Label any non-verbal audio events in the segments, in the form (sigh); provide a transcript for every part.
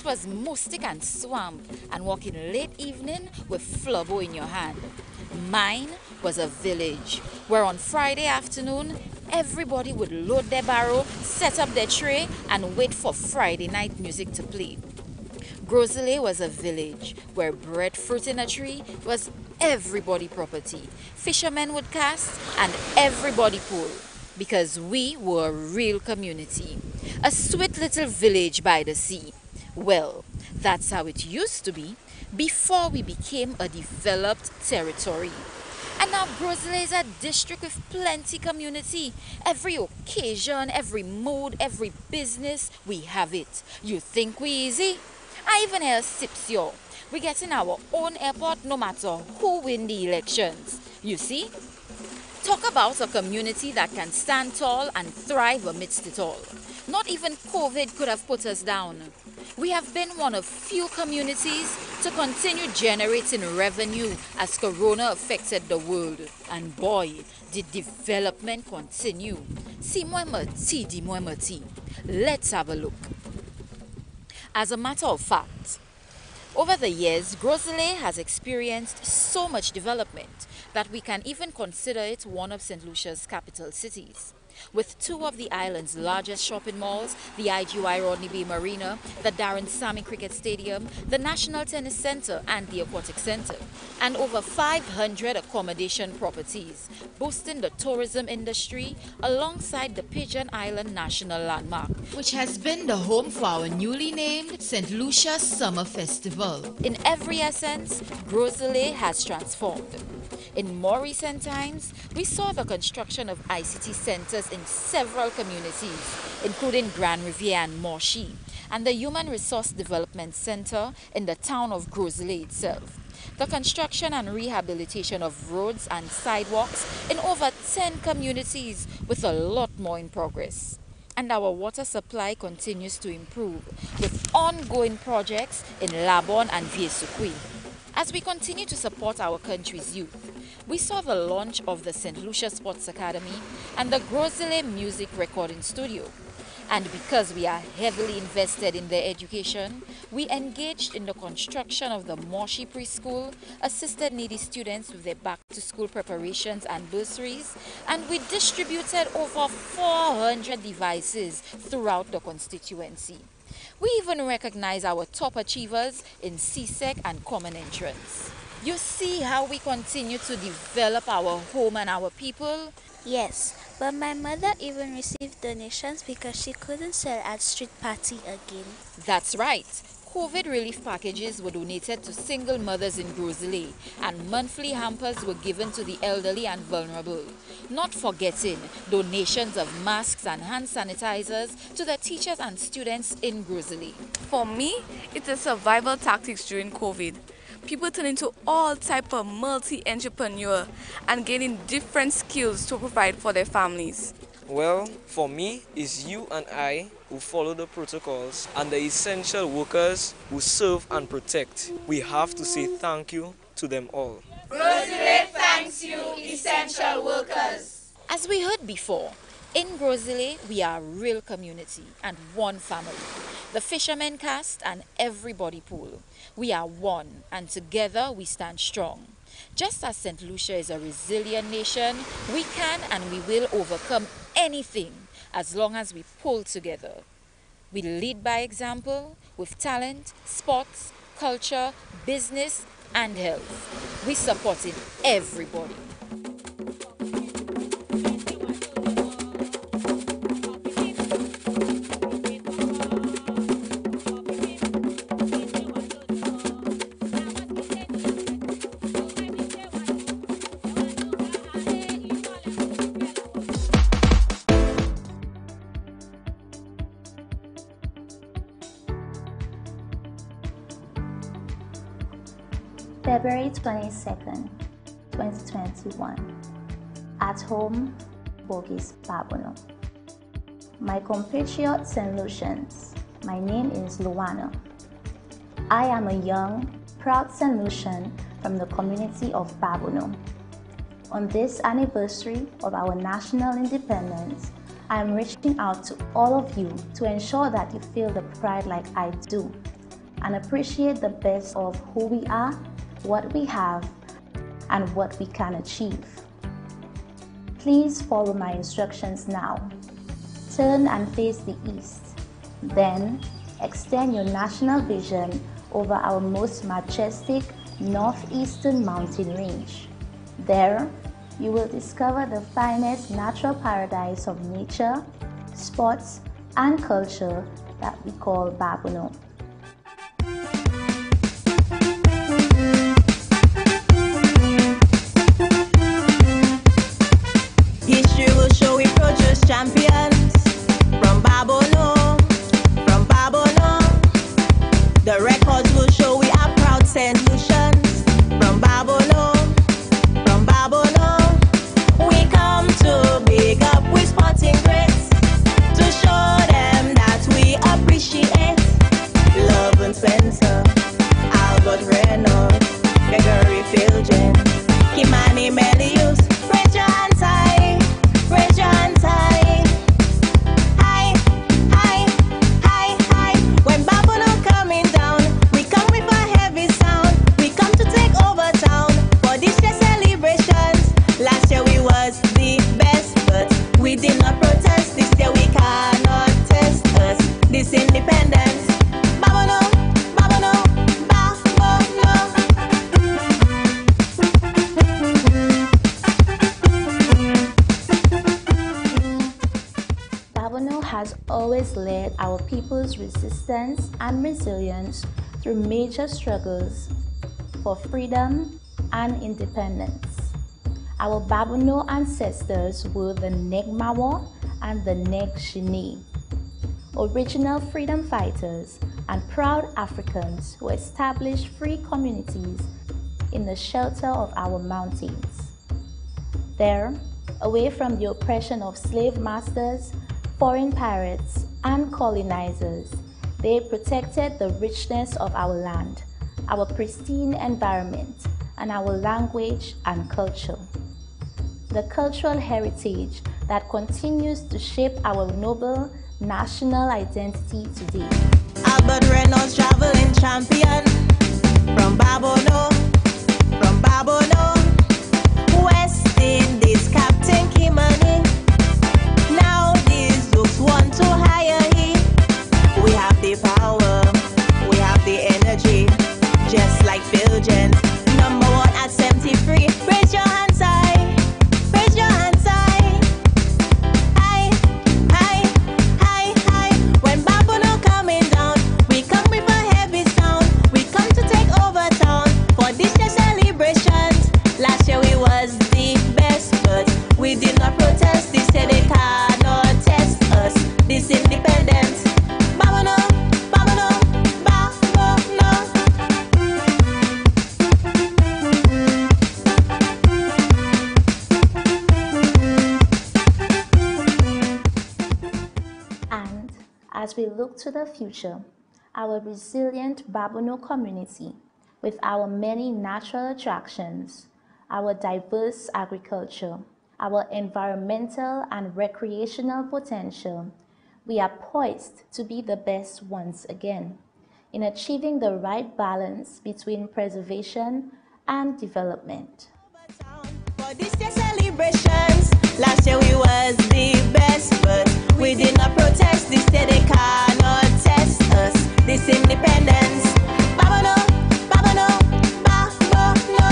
it was mustic and swamp, and walking late evening with flambeau in your hand. Mine was a village where on Friday afternoon everybody would load their barrow, set up their tray, and wait for Friday night music to play. Gros Islet was a village where breadfruit in a tree was everybody property. Fishermen would cast and everybody pull because we were a real community. A sweet little village by the sea. Well, that's how it used to be before we became a developed territory. And now Gros Islet is a district with plenty community. Every occasion, every mood, every business, we have it. You think we easy? I even hear Sipsio. We get in our own airport no matter who win the elections. You see? Talk about a community that can stand tall and thrive amidst it all. Not even COVID could have put us down. We have been one of few communities to continue generating revenue as Corona affected the world. And boy, did development continue. Si moi mati di moi. Let's have a look. As a matter of fact, over the years, Gros Islet has experienced so much development that we can even consider it one of St. Lucia's capital cities. With two of the island's largest shopping malls, the IGY Rodney Bay Marina, the Darren Sammy Cricket Stadium, the National Tennis Center, and the Aquatic Center, and over 500 accommodation properties, boosting the tourism industry alongside the Pigeon Island National Landmark, which has been the home for our newly named St. Lucia Summer Festival. In every essence, Gros Islet has transformed. In more recent times, we saw the construction of ICT centers in several communities, including Grand Riviere and Monchy, and the Human Resource Development Center in the town of Gros Islet itself. The construction and rehabilitation of roads and sidewalks in over 10 communities, with a lot more in progress. And our water supply continues to improve with ongoing projects in Labon and Vieux Sucreux. As we continue to support our country's youth, we saw the launch of the St. Lucia Sports Academy and the Gros Islet Music Recording Studio. And because we are heavily invested in their education, we engaged in the construction of the Monchy Preschool, assisted needy students with their back to school preparations and bursaries, and we distributed over 400 devices throughout the constituency. We even recognize our top achievers in CSEC and Common Entrance. You see how we continue to develop our home and our people? Yes, but my mother even received donations because she couldn't sell at street party again. That's right. COVID relief packages were donated to single mothers in Gros Islet and monthly hampers were given to the elderly and vulnerable. Not forgetting donations of masks and hand sanitizers to the teachers and students in Gros Islet. For me, it's a survival tactics during COVID. People turn into all type of multi-entrepreneur and gaining different skills to provide for their families. Well, for me, it's you and I who follow the protocols and the essential workers who serve and protect. We have to say thank you to them all. Rosalie thanks you, essential workers. As we heard before, in Gros Islet, we are a real community and one family. The fishermen cast and everybody pull. We are one and together we stand strong. Just as St. Lucia is a resilient nation, we can and we will overcome anything as long as we pull together. We lead by example with talent, sports, culture, business, and health. We supporting everybody. February 22nd, 2021. At home, Bogus Babonneau. My compatriots and Lucians, my name is Luana. I am a young, proud St. Lucian from the community of Babonneau. On this anniversary of our national independence, I am reaching out to all of you to ensure that you feel the pride like I do and appreciate the best of who we are, what we have, and what we can achieve. Please follow my instructions now. Turn and face the east. Then, extend your national vision over our most majestic northeastern mountain range. There, you will discover the finest natural paradise of nature, sports, and culture that we call Babonneau. Through major struggles for freedom and independence. Our Babonneau ancestors were the Negmawa and the Negshini, original freedom fighters and proud Africans who established free communities in the shelter of our mountains. There, away from the oppression of slave masters, foreign pirates, and colonizers, they protected the richness of our land, our pristine environment, and our language and culture. The cultural heritage that continues to shape our noble national identity today. Albert Reynolds traveling champion from Babonneau, from Babonneau, West Indies Captain Kimani. To the future, our resilient Babonneau community, with our many natural attractions, our diverse agriculture, our environmental and recreational potential, we are poised to be the best once again in achieving the right balance between preservation and development. For this year's celebrations, last year we was the best, but we did not protest. This year they cannot test us. This independence. Babonneau, Babonneau, Babonneau.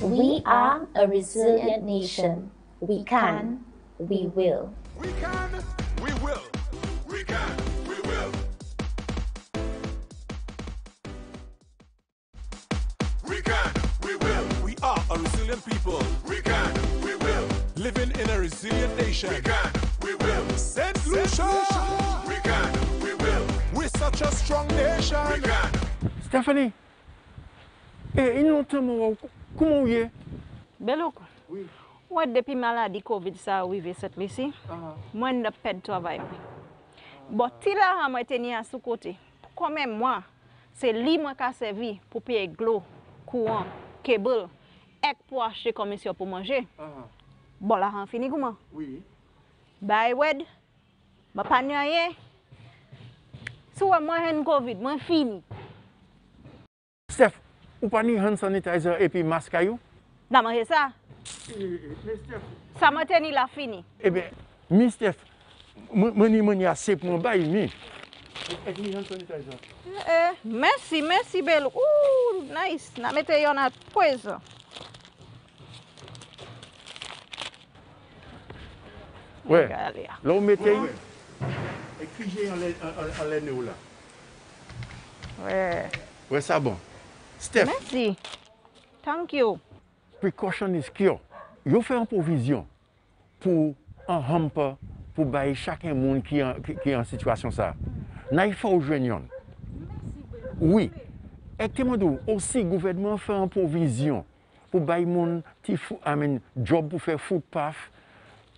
We are a resilient nation. We can, we will. We can, we will. can, we will. We are a resilient people. We can, we will. Living in a resilient nation. We can, we will. Saint Lucia! We can, we will. We're such a strong nation. We can. Stephanie, eh, e, inontan mwen waw, kouman ou ye? Belou kon. Oui. Wè depi maladi COVID sa wive set lisi, mwen de ped travay mwen. Bo ti la ha mwen tenye an sou kote, pou kome mwen, se li mwen ka sevi pou peye glo kouan, kebel, ek pou achete komisyon pou manje, uh -huh. bon la ran fini kouman. Oui. Bay wed, ba panyaye, sou wè mwen hen COVID, mwen fini. Steph, ou pa ni hand sanitizer epi maska yo? Nan manje sa? Eh, eh, eh, sa mwen teni la fini. Ebe, eh mi Steph, mwen mweni pou mwen bay mi. Eh, mersi, mersi bel. Ouh, nice. Na mete yon at pwez. Ouais. Ya. Là, on mettait. Et puis j'ai en laine là. Ouais. Ouais, ça bon. Steph, Mersi. Thank you. precaution is cure. Yo fait une provision pour un hamper pour bailler chacun monde qui en, qui, qui en situation ça. Naïfa ou Joignon. Oui. Et Timodou, aussi, le gouvernement fait une provision pour bailler mon petit job pour faire footpath,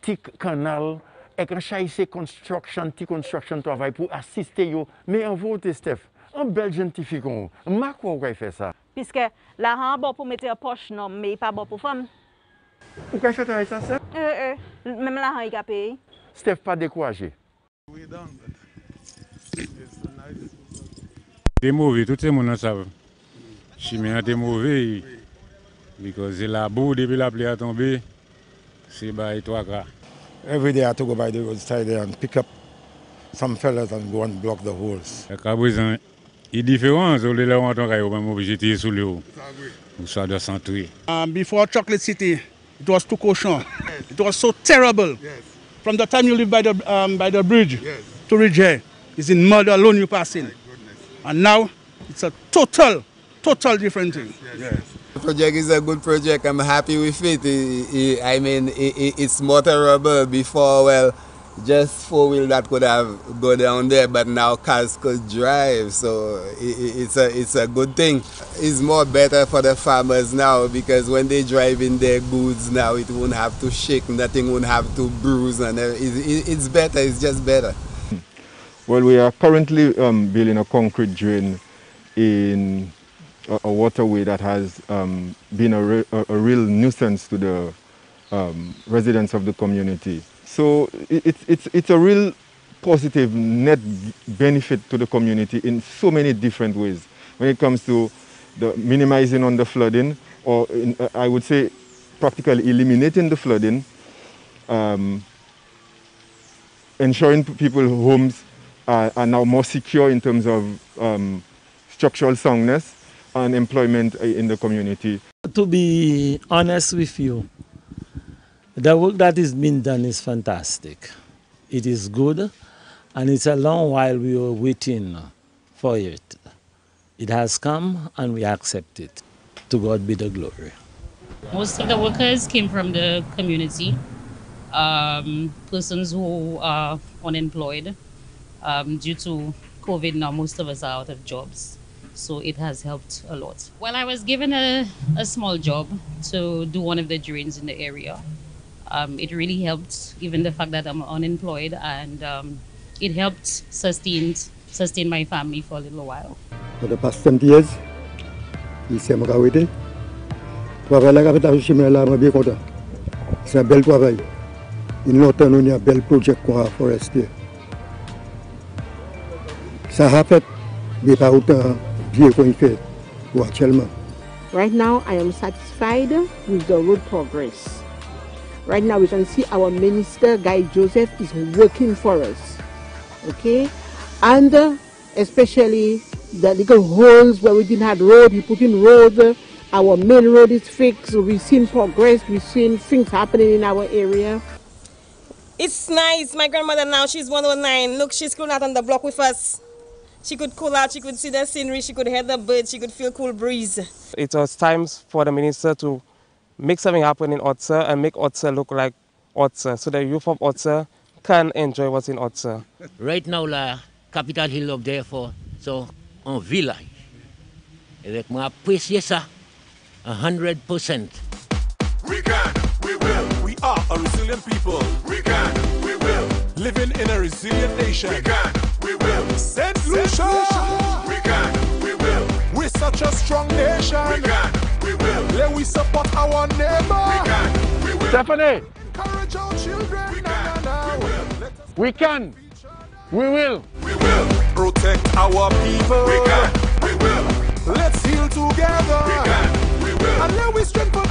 petit canal, et quand chaïsse construction, petit construction travail pour assister. Yo. Mais en vérité, Steph, en belge, je ne sais fait ça? Puisque la bon pour mettre en poche, non, mais pas bon pour femme. Pourquoi tu as fait ça, Steph? Euh, euh même la il a payé. Steph, pas découragé. Oui, donc. Te mouve, tout se moun an sav. Chimè an te mouve, because la bou depi la ple a tombe, se bay 3 kra. Every day I took go by the roadside and pick up some fellas and go and block the holes. E kabwezan, e diferans ou le la ou an ton kayo, mwen mou vijete sou le ou. Ou sa do santouye. Um, before Chocolate City, it was too cochon. Yes. It was so terrible. Yes. From the time you live by the, um, by the bridge yes. to reach here, it's in mud alone you passing. Right. And now it's a total, total different thing. Yes. The project is a good project. I'm happy with it. I- I I mean, i- i- it's motorable. Before, well, just four wheel that could have go down there, but now cars could drive. So i- i- it's a it's a good thing. It's more better for the farmers now because when they drive in their goods now, it won't have to shake. Nothing won't have to bruise, and it, it, it's better. It's just better. Well, we are currently um, building a concrete drain in a, a waterway that has um, been a, re- a, real nuisance to the um, residents of the community. So it, it's, it's, it's a real positive net benefit to the community in so many different ways. When it comes to the minimizing on the flooding, or in, uh, I would say practically eliminating the flooding, um, ensuring people's homes are, are now more secure in terms of um, structural soundness and employment uh, in the community. To be honest with you, the work that is being done is fantastic. It is good, and it's a long while we were waiting for it. It has come, and we accept it. To God be the glory. Most of the workers came from the community, um, persons who are unemployed. Um, due to COVID, now most of us are out of jobs. So it has helped a lot. Well, I was given a, a small job to do one of the drains in the area. Um, it really helped, given the fact that I'm unemployed, and um, it helped sustain, sustain my family for a little while. For the past 20 years, ici à Makawete. Travail là, avec la chimie là, bien content. C'est un bel travail. Il y a un bel projet qu'on a forestier. Ça a fait, mais pas autant qu'on fait pour actuellement. Right now, I am satisfied with the road progress. Right now, we can see our minister, Guy Joseph, is working for us. Okay? And uh, especially the little holes where we didn't have road, he put in road. Our main road is fixed. We've seen progress. We've seen things happening in our area. It's nice. My grandmother now, she's 109. Look, she's cool out on the block with us. She could cool out, she could see the scenery, she could hear the birds, she could feel cool breeze. It was time for the minister to make something happen in Otsa and make Otsa look like Otsa so the youth of Otsa can enjoy what's in Otsa. Right now, la Capital Hill up there for So, an vilaj. E dek mwen apresye sa, 100%. We can, we will. We are a resilient people. We can, we will. Living in a resilient nation. We can, we will. St. Lucia. We can, we will. We're such a strong nation. We can, we will. Let we support our neighbor. We can, we will. Stephanie, Encourage our children. We can, we will. we can, we will. Protect our people. We can, we will. Let's heal together. We can, we will. And let we strengthen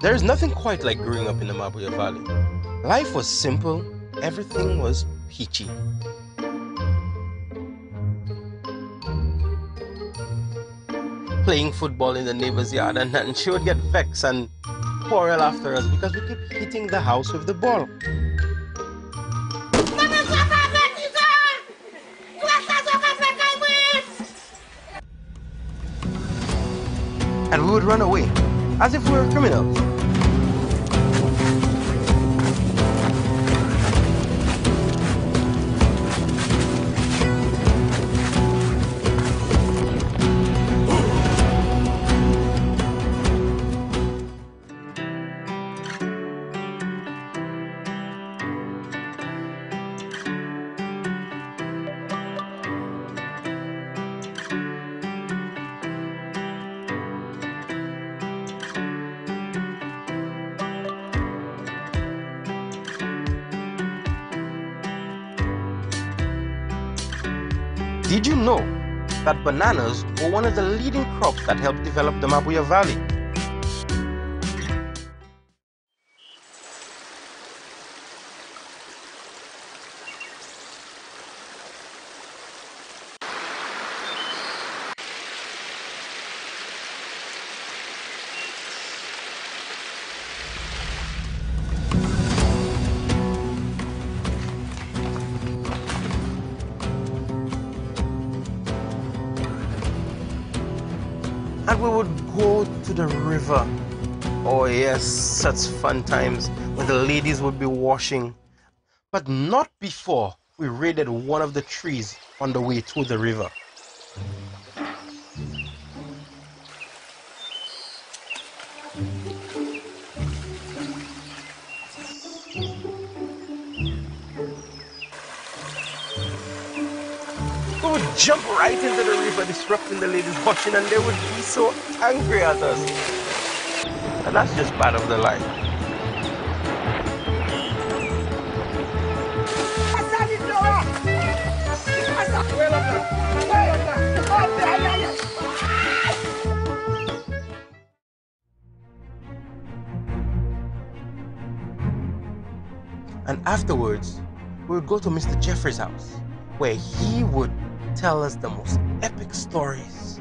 There is nothing quite like growing up in the Mabouya Valley. Life was simple, everything was peachy. Playing football in the neighbor's yard, and, and she would get vexed and quarrel after us because we kept hitting the house with the ball. And we would run away as if we were criminals. That bananas were one of the leading crops that helped develop the Mabouya Valley? Such fun times when the ladies would be washing. But not before we raided one of the trees on the way to the river. We would jump right into the river, disrupting the ladies washing, and they would be so angry at us. And that's just part of the life. And afterwards, we would go to Mr. Jeffrey's house, where he would tell us the most epic stories.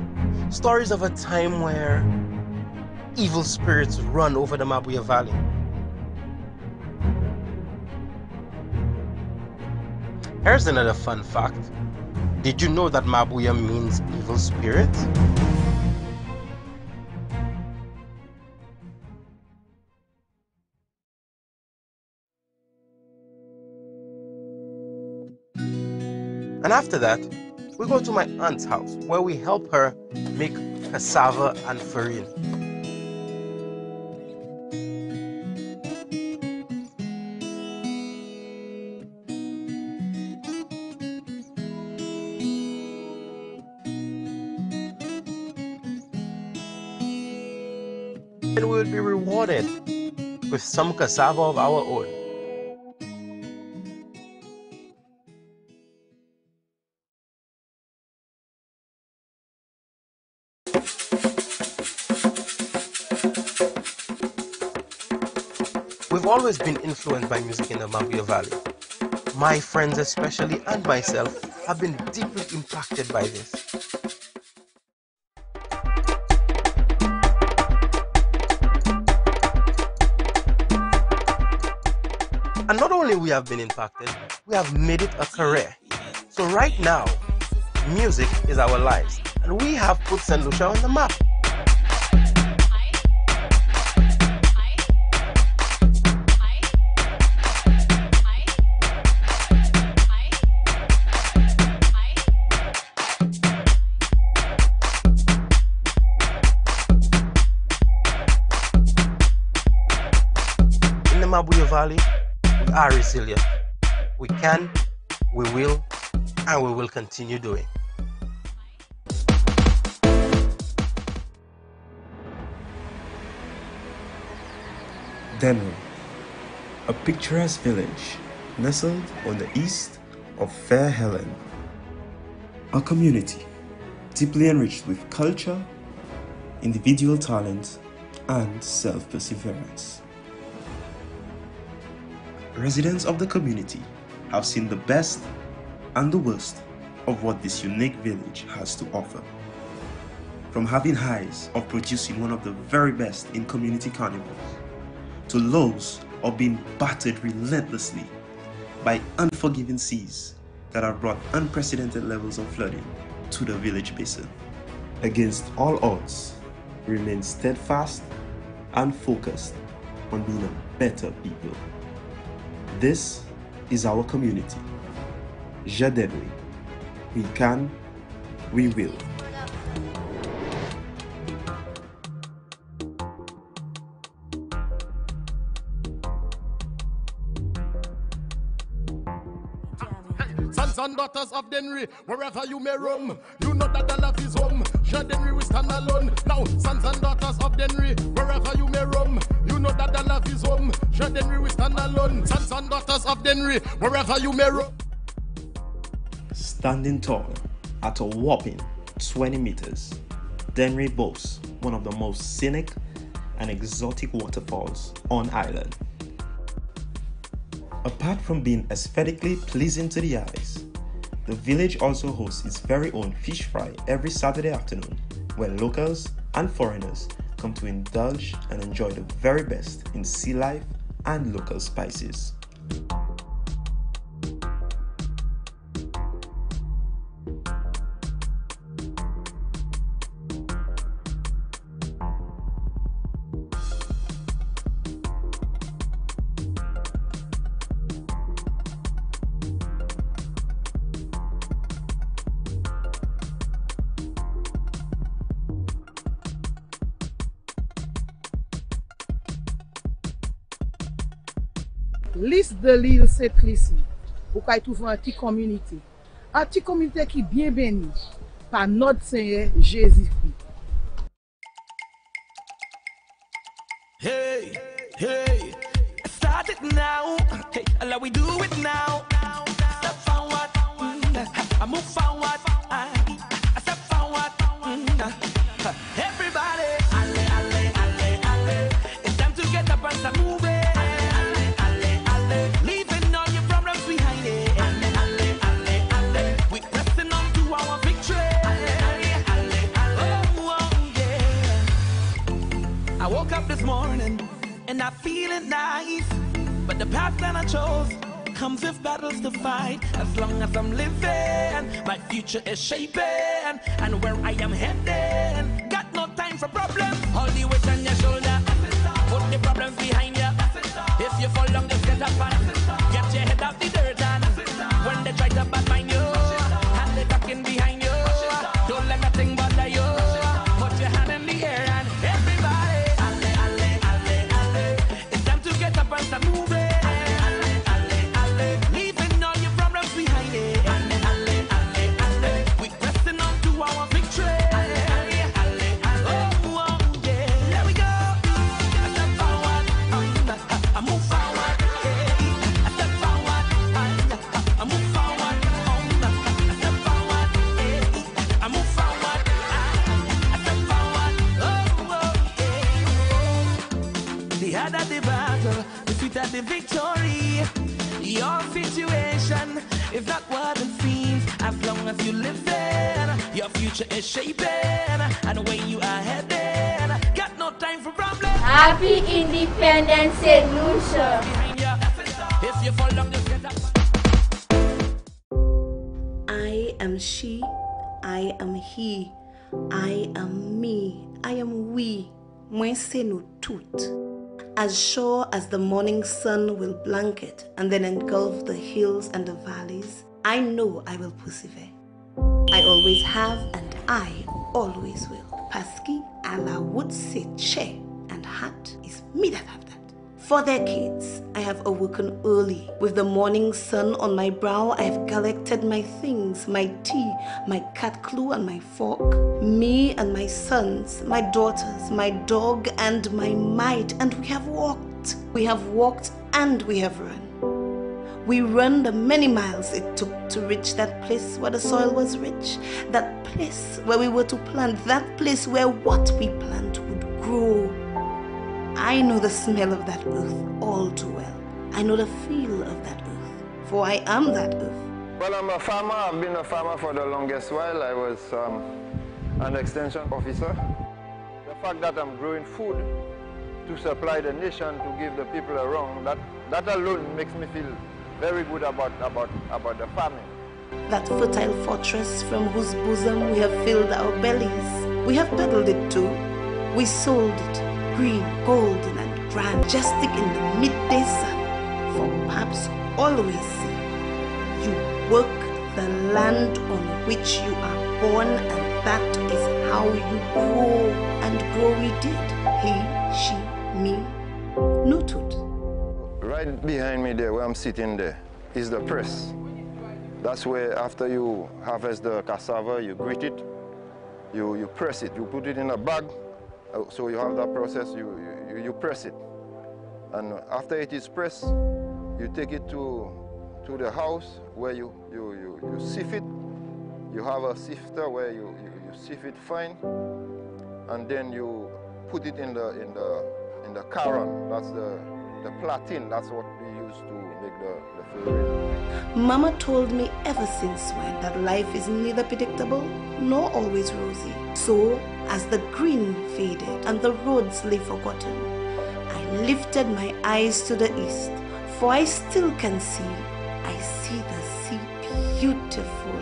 Stories of a time where evil spirits run over the Mabouya Valley. Here's another fun fact. Did you know that Mabouya means evil spirit? And after that, we go to my aunt's house where we help her make cassava and farine. With some cassava of our own. We've always been influenced by music in the Mabouya Valley. My friends, especially, and myself have been deeply impacted by this. only we have been impacted, we have made it a career. So right now, music is our lives, and we have put St. Lucia on the map. Valley, are resilient. We can, we will, and we will continue doing. Dennery, a picturesque village nestled on the east of Fair Helen. A community deeply enriched with culture, individual talent, and self perseverance. Residents of the community have seen the best and the worst of what this unique village has to offer. From having highs of producing one of the very best in community carnivals, to lows of being battered relentlessly by unforgiving seas that have brought unprecedented levels of flooding to the village basin. Against all odds, remain steadfast and focused on being a better people. This is our community. Jadebri. We can, we will. Sons and daughters of Dennery, wherever you may roam, you know that the love is home. Sure, Dennery, we stand alone. Now, sons and daughters of Dennery, wherever you may know that the love is home. Dennery, we stand alone. Sons and daughters of Dennery, wherever you may roam. Standing tall at a whopping 20 meters, Dennery boasts one of the most scenic and exotic waterfalls on island. Apart from being aesthetically pleasing to the eyes, the village also hosts its very own fish fry every Saturday afternoon, where locals and foreigners come to indulge and enjoy the very best in sea life and local spices. de l'il se klesi, ou kay touvan an ti komunite. An ti komunite ki bien beni, pa not seye senye Jezikri. Hey, hey, start it now, hey, allow we do it now. But the path that I chose comes with battles to fight. As long as I'm living, my future is shaping. And where I am heading, got no time for problems. Hold the weight on your shoulder. Put the problems behind the the victory. Your situation is not what it seems. As long as you live in, your future is shaping, and where you are heading. Got no time for problems. Happy Independence Day, Lucia. If you fall down, just get up. I am she, I am he, I am me, I am we. Mwen se nou tout. As sure as the morning sun will blanket and then engulf the hills and the valleys, I know I will persevere. I always have and I always will. Paski ala would say che and hat is me that have. For decades, I have awoken early. With the morning sun on my brow, I have collected my things my tea, my cat clue, and my fork. Me and my sons, my daughters, my dog, and my mite, and we have walked. We have walked and we have run. We run the many miles it took to reach that place where the soil was rich, that place where we were to plant, that place where what we plant would grow. I know the smell of that earth all too well. I know the feel of that earth, for I am that earth. Well, I'm a farmer. I've been a farmer for the longest while. I was um, an extension officer. The fact that I'm growing food to supply the nation, to give the people around, that, that alone makes me feel very good about, about, about the farming. That fertile fortress from whose bosom we have filled our bellies. We have peddled it too. We sold it, green, golden, and grand, majestic in the midday sun. For perhaps always you work the land on which you are born, and that is how you grow. And grow we did. He, she, me, Nutut. Right behind me there, where I'm sitting there, is the press. That's where after you harvest the cassava, you grit it, you, you press it, you put it in a bag, Oh, so you have that process, you, you, you press it. And after it is pressed, you take it to, to the house where you, you, you, you sift it. You have a sifter where you, you, you sift it fine, and then you put it in the, in the, in the caron. That's the, the platin, that's what we use to make the, the. Mama told me ever since when that life is neither predictable nor always rosy. So, as the green faded and the roads lay forgotten, I lifted my eyes to the east, for I still can see. I see the sea beautiful.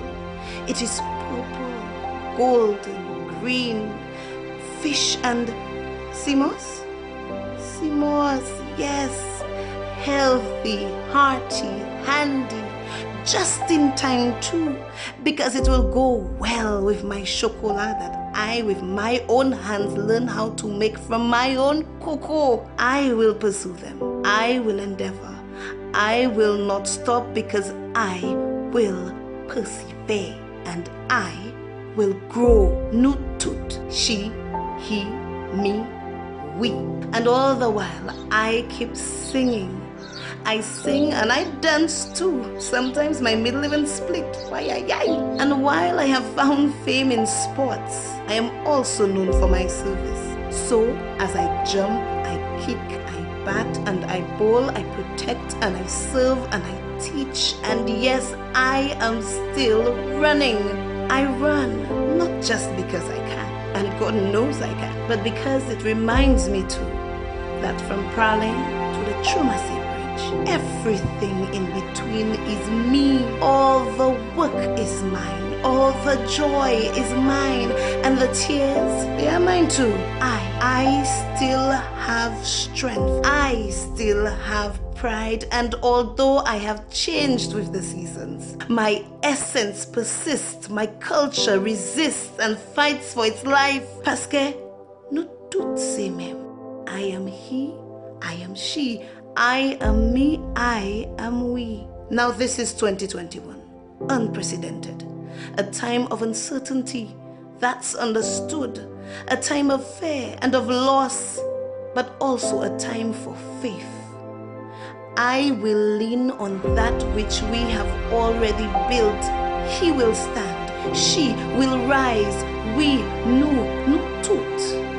It is purple, golden, green, fish and simos? Simos, yes. Healthy, hearty, handy, just in time too, because it will go well with my chocolate that I, with my own hands, learn how to make from my own cocoa. I will pursue them. I will endeavor. I will not stop because I will persevere and I will grow. Nutut, she, he, me, we. And all the while, I keep singing. I sing and I dance too. Sometimes my middle even split. Why. And while I have found fame in sports, I am also known for my service. So, as I jump, I kick, I bat, and I bowl, I protect, and I serve, and I teach. And yes, I am still running. I run, not just because I can, and God knows I can, but because it reminds me too that from Prale to the Trumasi Everything in between is me. All the work is mine. All the joy is mine. And the tears, they are mine too. I, I still have strength. I still have pride. And although I have changed with the seasons, my essence persists. My culture resists and fights for its life. Parce que nous toutes même. I am he, I am she, I am me, I am we. Now, this is 2021, unprecedented, a time of uncertainty that's understood, a time of fear and of loss, but also a time for faith. I will lean on that which we have already built. He will stand, she will rise, we, nous, nous toutes.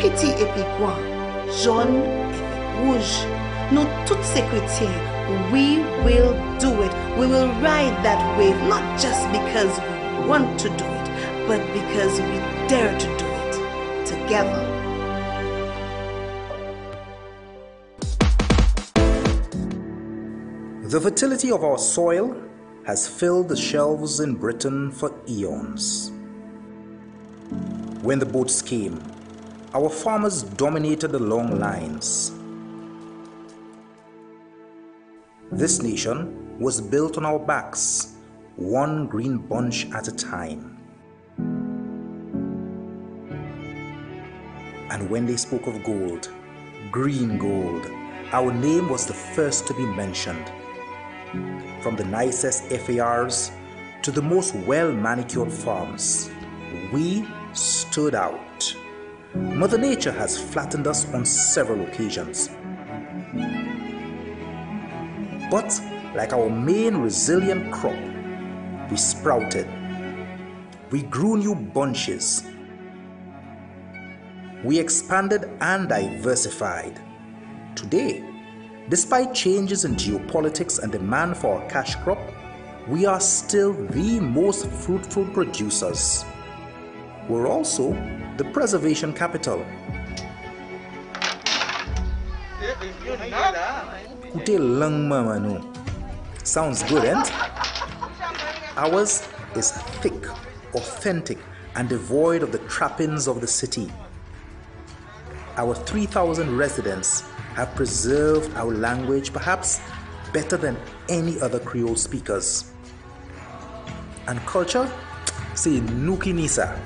Petit et et rouge. Nous toutes ces chrétiens, we will do it. We will ride that wave, not just because we want to do it, but because we dare to do it together. The fertility of our soil has filled the shelves in Britain for eons. When the boats came, our farmers dominated the long lines. This nation was built on our backs, one green bunch at a time. And when they spoke of gold, green gold. Our name was the first to be mentioned. From the nicest FARs to the most well manicured farms, we stood out. Mother Nature has flattened us on several occasions. But like our main resilient crop, we sprouted. We grew new bunches. We expanded and diversified. Today, despite changes in geopolitics and demand for our cash crop, we are still the most fruitful producers. We're also the preservation capital. Kute lang mama Sounds good, eh? Ours is thick, authentic, and devoid of the trappings of the city. Our 3,000 residents have preserved our language perhaps better than any other Creole speakers. And culture? See, Nuki Nisa.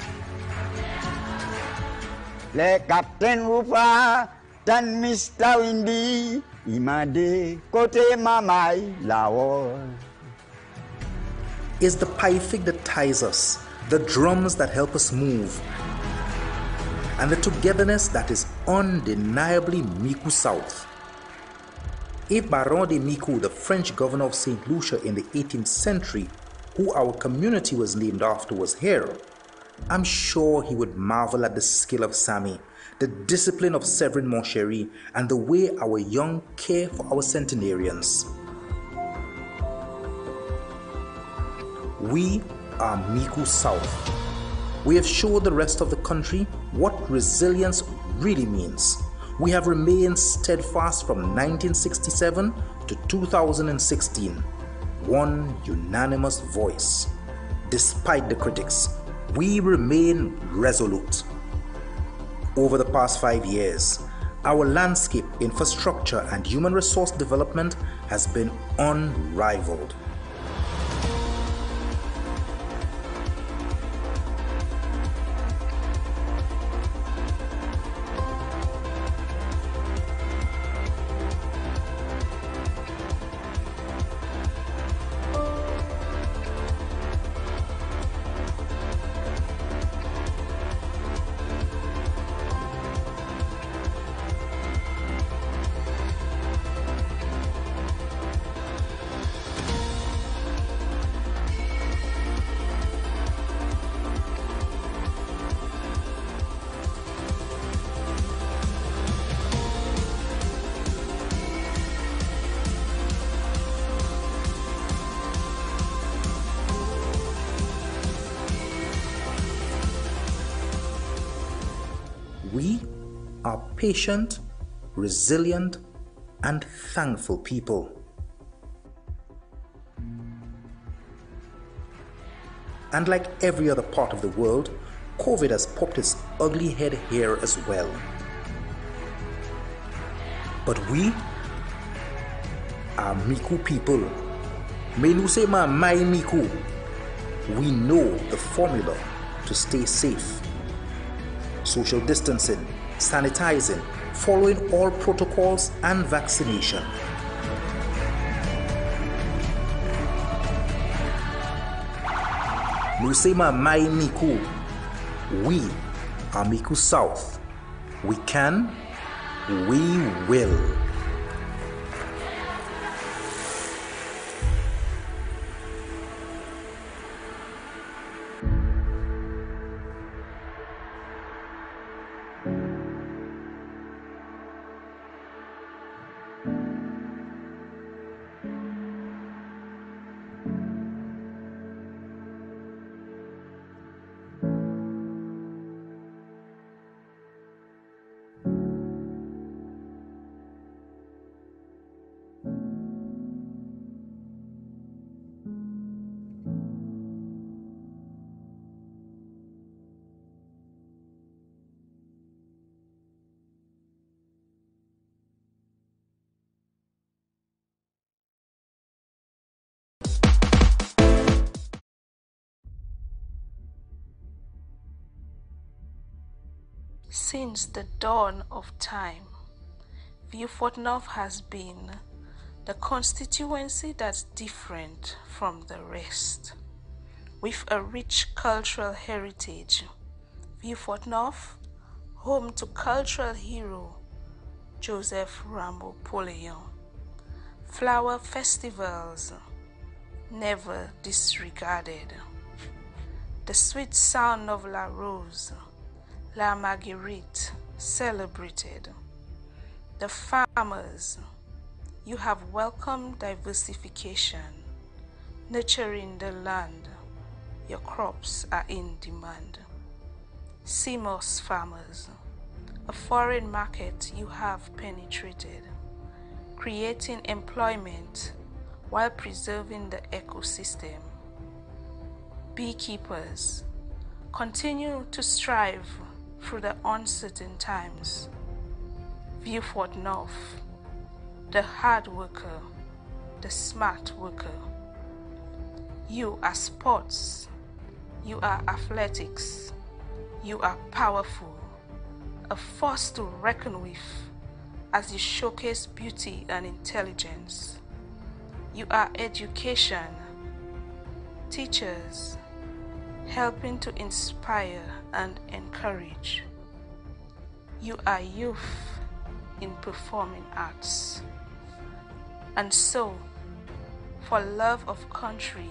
Le Rufa, dan Mr. Windy, imade kote mamai lawol. Is the piping that ties us, the drums that help us move, and the togetherness that is undeniably Micoud South. If Baron de Micoud, the French governor of St. Lucia in the 18th century, who our community was named after, was here, I'm sure he would marvel at the skill of Sammy, the discipline of Severin Monchery, and the way our young care for our centenarians. We are Micoud South. We have showed the rest of the country what resilience really means. We have remained steadfast from 1967 to 2016, one unanimous voice. Despite the critics, we remain resolute. Over the past five years, our landscape, infrastructure, and human resource development has been unrivaled. Patient, resilient, and thankful people. And like every other part of the world, COVID has popped its ugly head here as well. But we are Micoud people. Menusema Mai Micoud. We know the formula to stay safe social distancing, sanitizing, following all protocols, and vaccination. Nusema Mai Micoud. We are Micoud South. We can, we will. Since the dawn of time, Vieux North has been the constituency that's different from the rest. With a rich cultural heritage, Vieux North, home to cultural hero Joseph Rambo Poleon. Flower festivals, never disregarded. The sweet sound of La Rose, La Marguerite, celebrated. The farmers, you have welcomed diversification, nurturing the land, your crops are in demand. sea moss farmers, a foreign market you have penetrated, creating employment while preserving the ecosystem. Beekeepers, continue to strive through the uncertain times. Vieux Fort North, the hard worker, the smart worker. You are sports, you are athletics, you are powerful, a force to reckon with as you showcase beauty and intelligence. You are education, teachers, helping to inspire and encourage. You are youth in performing arts. And so, for love of country,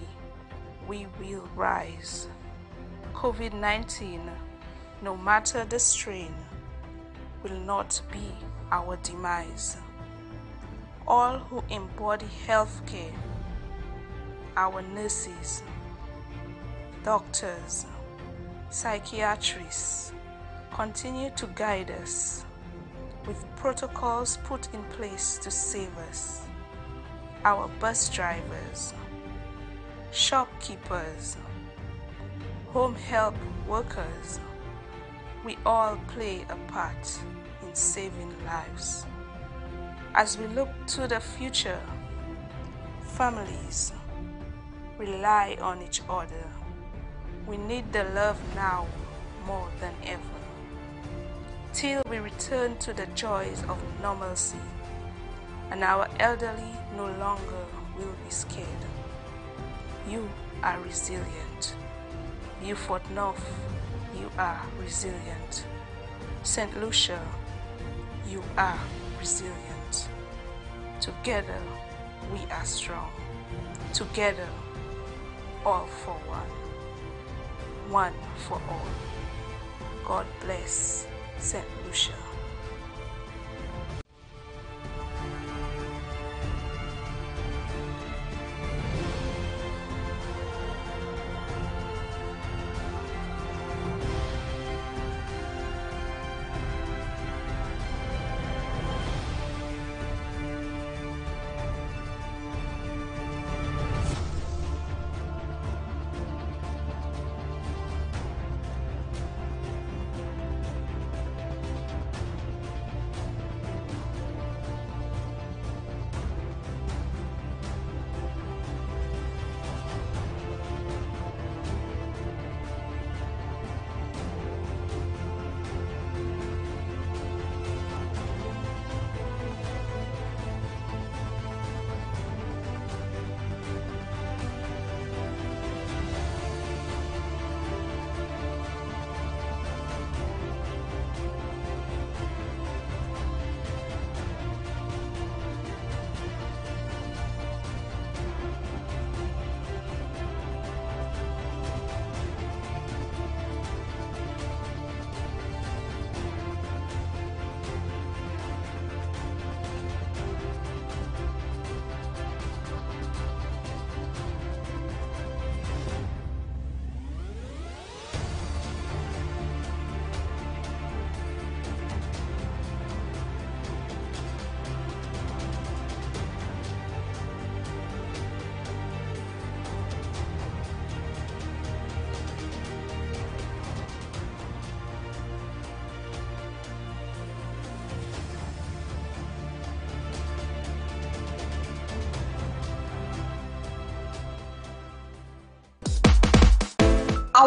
we will rise. COVID 19, no matter the strain, will not be our demise. All who embody healthcare, our nurses, doctors, psychiatrists, continue to guide us with protocols put in place to save us. Our bus drivers, shopkeepers, home help workers, we all play a part in saving lives. As we look to the future, families rely on each other. We need the love now more than ever. Till we return to the joys of normalcy and our elderly no longer will be scared. You are resilient. Vieux Fort North you are resilient. St. Lucia, you are resilient. Together, we are strong. Together, all for one. One for all. God bless St. Lucia.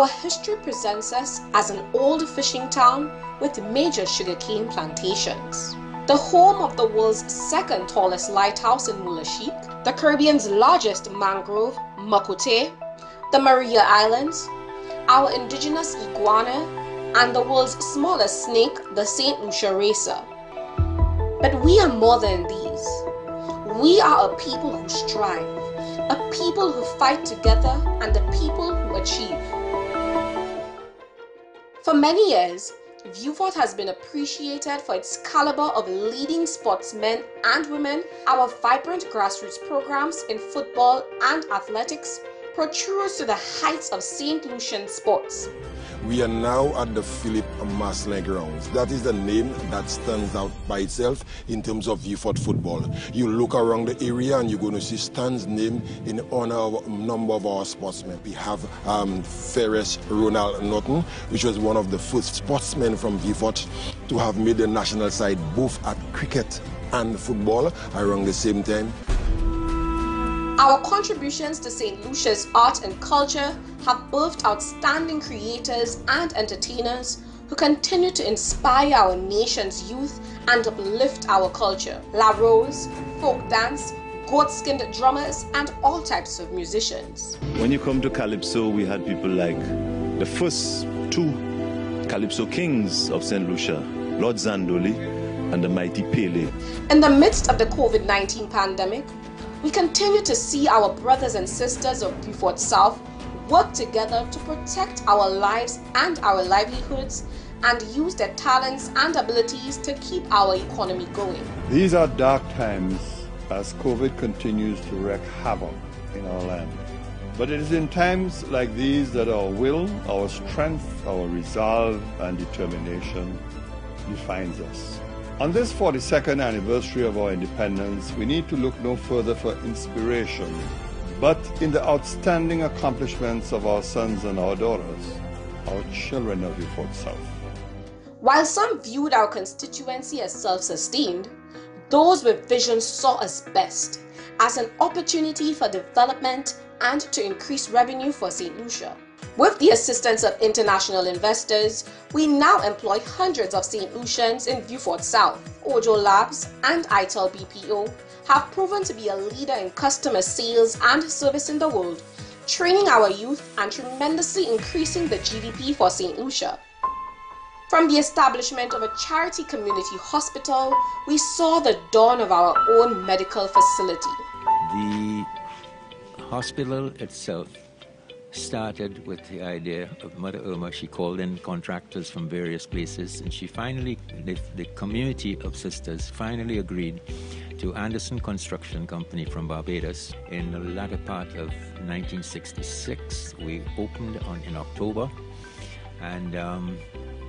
Our history presents us as an old fishing town with major sugarcane plantations. The home of the world's second tallest lighthouse in Moule à Chique, the Caribbean's largest mangrove, Mankote, the Maria Islands, our indigenous iguana, and the world's smallest snake, the St. Lucia racer. But we are more than these. We are a people who strive, a people who fight together, and a people who achieve. For many years, Vieux has been appreciated for its caliber of leading sportsmen and women. Our vibrant grassroots programs in football and athletics protrudes to the heights of St. Lucian sports. We are now at the Phillip Marcellin grounds. That is the name that stands out by itself in terms of Vieux Fort football. You look around the area and you're going to see Stan's name in honor of a number of our sportsmen. We have um, Ferris Ronald Norton, which was one of the first sportsmen from Vieux Fort to have made the national side both at cricket and football around the same time. Our contributions to St. Lucia's art and culture have birthed outstanding creators and entertainers who continue to inspire our nation's youth and uplift our culture. La Rose, folk dance, goat-skinned drummers, and all types of musicians. When you come to Calypso, we had people like the first two Calypso kings of St. Lucia, Lord Zandoli and the mighty Pele. In the midst of the COVID-19 pandemic, we continue to see our brothers and sisters of Vieux Fort South work together to protect our lives and our livelihoods and use their talents and abilities to keep our economy going. These are dark times as COVID continues to wreak havoc in our land. But it is in times like these that our will, our strength, our resolve, and determination defines us. On this 42nd anniversary of our independence, we need to look no further for inspiration, but in the outstanding accomplishments of our sons and our daughters, our children of Vieux Fort South. While some viewed our constituency as self-sustained, those with vision saw us best as an opportunity for development and to increase revenue for St. Lucia. With the assistance of international investors, we now employ hundreds of St. Lucians in Vieux Fort South. Ojo Labs and ITEL BPO have proven to be a leader in customer sales and service in the world, training our youth and tremendously increasing the GDP for St. Lucia. From the establishment of a charity community hospital, we saw the dawn of our own medical facility. The hospital itself started with the idea of Mother Irma. She called in contractors from various places, and she finally, the, the, community of sisters finally agreed to Anderson Construction Company from Barbados in the latter part of 1966. We opened on in October, and um,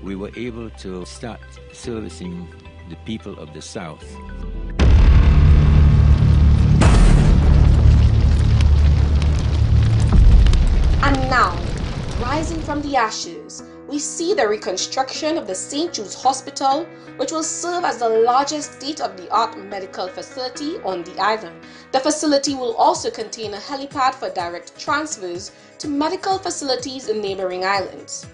we were able to start servicing the people of the South. And now, rising from the ashes, we see the reconstruction of the St. Jude's Hospital, which will serve as the largest state-of-the-art medical facility on the island. The facility will also contain a helipad for direct transfers to medical facilities in neighboring islands.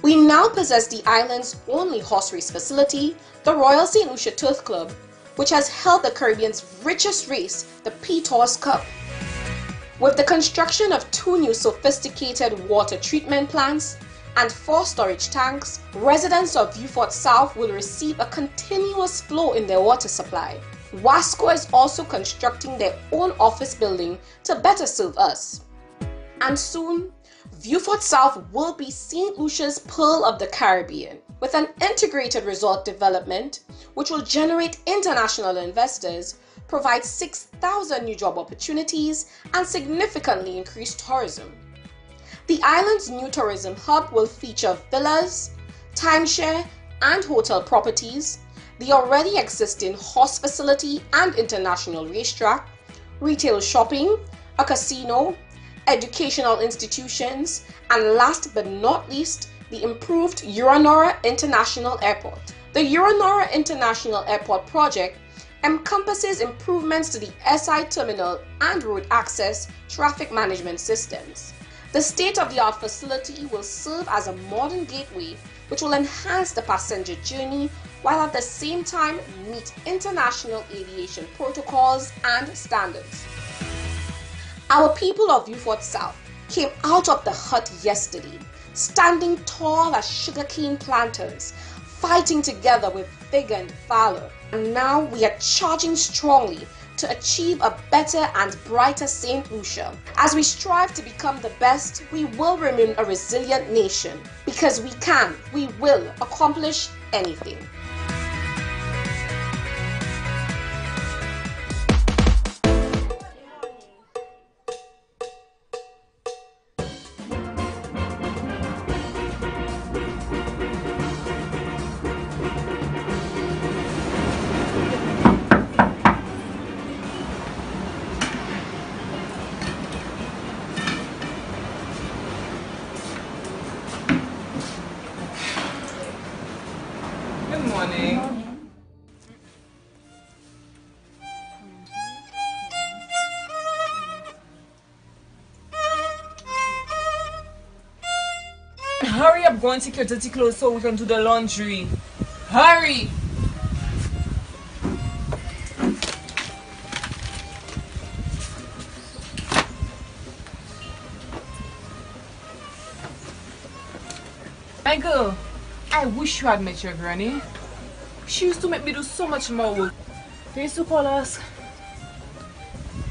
We now possess the island's only horse race facility, the Royal St. Lucia Turf Club, which has held the Caribbean's richest race, the Peters Cup. With the construction of two new sophisticated water treatment plants and four storage tanks, residents of Vieux Fort South will receive a continuous flow in their water supply. Wasco is also constructing their own office building to better serve us. And soon, Vieux Fort South will be St. Lucia's Pearl of the Caribbean with an integrated resort development which will generate international investors provide 6,000 new job opportunities, and significantly increase tourism. The island's new tourism hub will feature villas, timeshare, and hotel properties, the already existing horse facility and international racetrack, retail shopping, a casino, educational institutions, and last but not least, the improved Hewanorra International Airport. The Hewanorra International Airport project encompasses improvements to the SI terminal and road access traffic management systems. The state-of-the-art facility will serve as a modern gateway which will enhance the passenger journey while at the same time meet international aviation protocols and standards. Our people of Vieux Fort South came out of the hut yesterday, standing tall as sugarcane planters, fighting together with vigor and valor. And now we are charging strongly to achieve a better and brighter St. Lucia. As we strive to become the best, we will remain a resilient nation because we can, we will accomplish anything. And take your dirty clothes so we can do the laundry. Hurry! Girl, I wish you had met your granny. She used to make me do so much more work. They used to call us.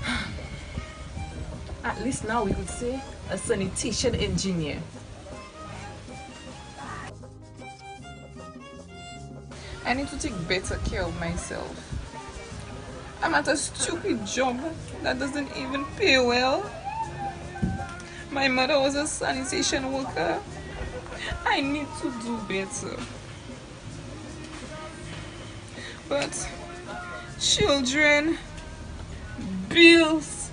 (sighs) At least now we could say a sanitation engineer. I need to take better care of myself. I'm at a stupid job that doesn't even pay well. My mother was a sanitation worker. I need to do better. But children, bills,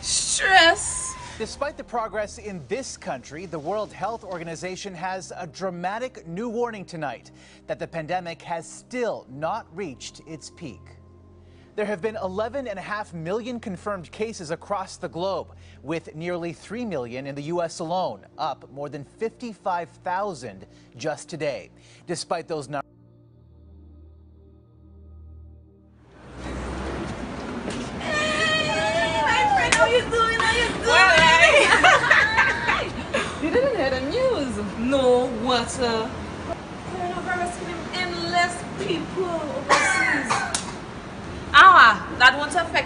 stress. Despite the progress in this country, the World Health Organization has a dramatic new warning tonight that the pandemic has still not reached its peak. There have been 11.5 million confirmed cases across the globe, with nearly 3 million in the U.S. alone, up more than 55,000 just today. Despite those numbers,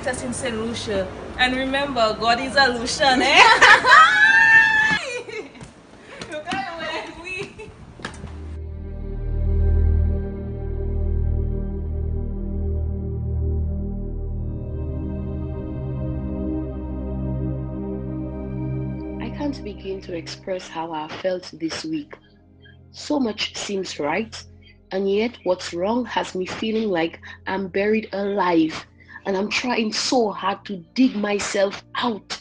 won't us in St. Lucia. And remember, God is a Lucian, eh? (laughs) Can't begin to express how I felt this week. So much seems right, and yet what's wrong has me feeling like I'm buried alive, and I'm trying so hard to dig myself out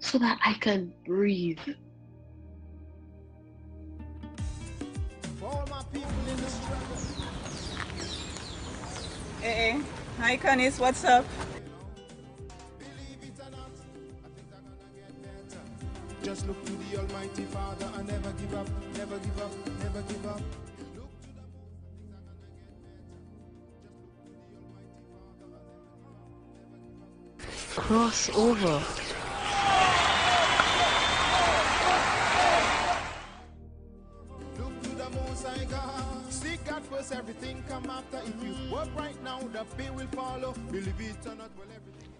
so that I can breathe. Eh, eh. Hi, Canis, what's up? Just look to the Almighty Father and never give up, never give up, never give up. Well, over.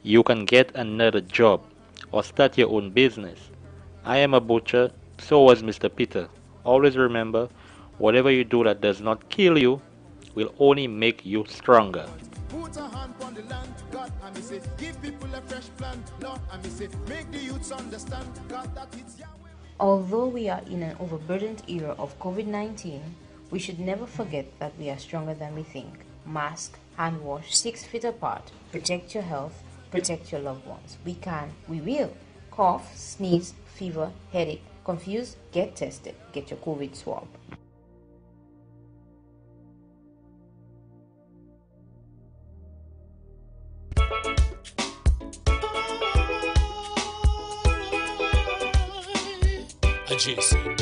You can get another job or start your own business. I am a butcher, so was Mr. Peter. Always remember, whatever you do that does not kill you will only make you stronger. Put a hand on the land, God, and me say, give people a fresh Lord, and me say, make the youths understand, God, that it's Yahweh. Although we are in an overburdened era of COVID 19, we should never forget that we are stronger than we think. Mask, hand wash, six feet apart. Protect your health, protect your loved ones. We can, we will. Cough, sneeze, fever, headache, confused, get tested. Get your COVID swab. Adjacent,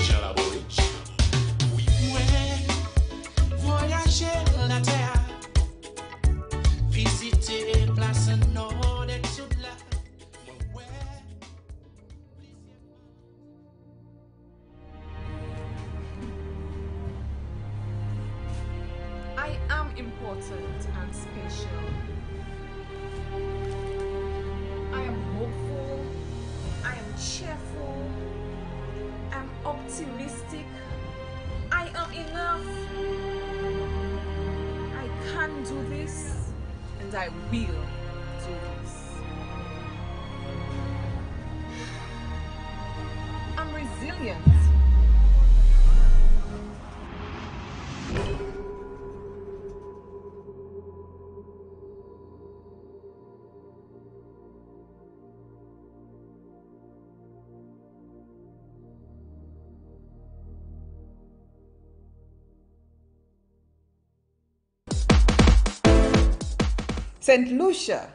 St. Lucia,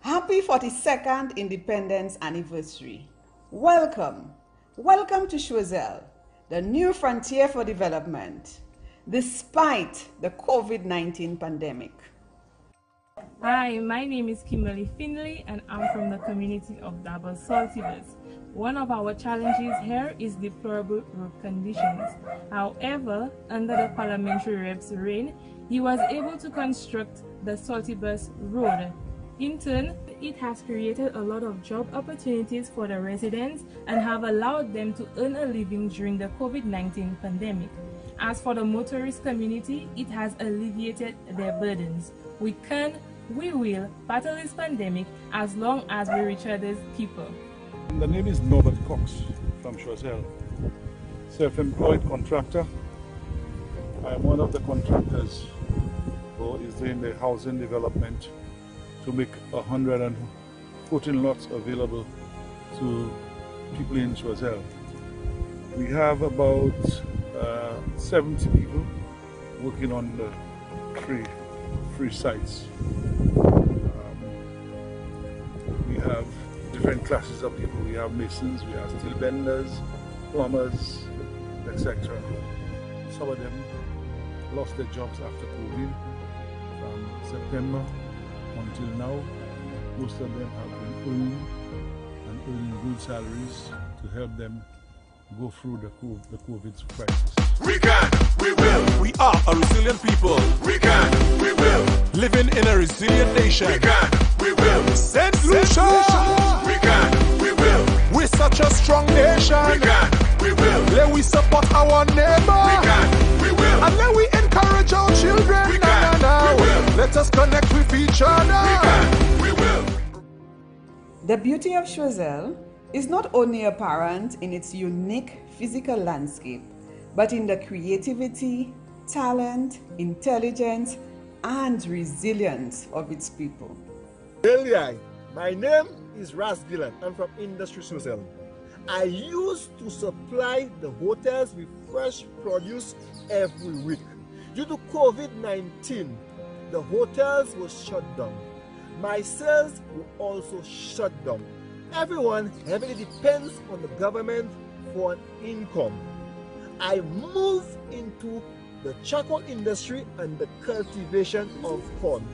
happy 42nd Independence Anniversary. Welcome, welcome to Choiseul, the new frontier for development, despite the COVID 19 pandemic. Hi, my name is Kimberly Finley and I'm from the community of Double Saltibus. One of our challenges here is deplorable road conditions. However, under the parliamentary rep's reign, he was able to construct the Saltibus Road. In turn, it has created a lot of job opportunities for the residents and have allowed them to earn a living during the COVID-19 pandemic. As for the motorist community, it has alleviated their burdens. We can, we will battle this pandemic as long as we reach others people. The name is Norbert Cox from Choiseul, self-employed contractor. I am one of the contractors is doing the housing development to make 114 lots available to people in Choiseul. We have about uh, 70 people working on the three, three sites. Um, we have different classes of people. We have masons, we have steel benders, plumbers, etc. Some of them lost their jobs after COVID September until now. Most of them have been earning and earning good salaries to help them go through the COVID, the COVID crisis. We can, we will. We are a resilient people. We can, we will. Living in a resilient nation. We can, we will. St. Lucia. We can, we will. We're such a strong nation. We can, we will. Let we support our neighbor. We can, we will. And let we encourage our children. We can, now, we will. Let us connect with each other. We can, we will. The beauty of Choiseul is not only apparent in its unique physical landscape, but in the creativity, talent, intelligence, and resilience of its people. Earlier, my name is Ras Gillan. I'm from Industry Choiseul. I used to supply the hotels with fresh produce every week. Due to COVID-19, the hotels were shut down. My sales were also shut down. Everyone heavily depends on the government for an income. I moved into the charcoal industry and the cultivation of corn.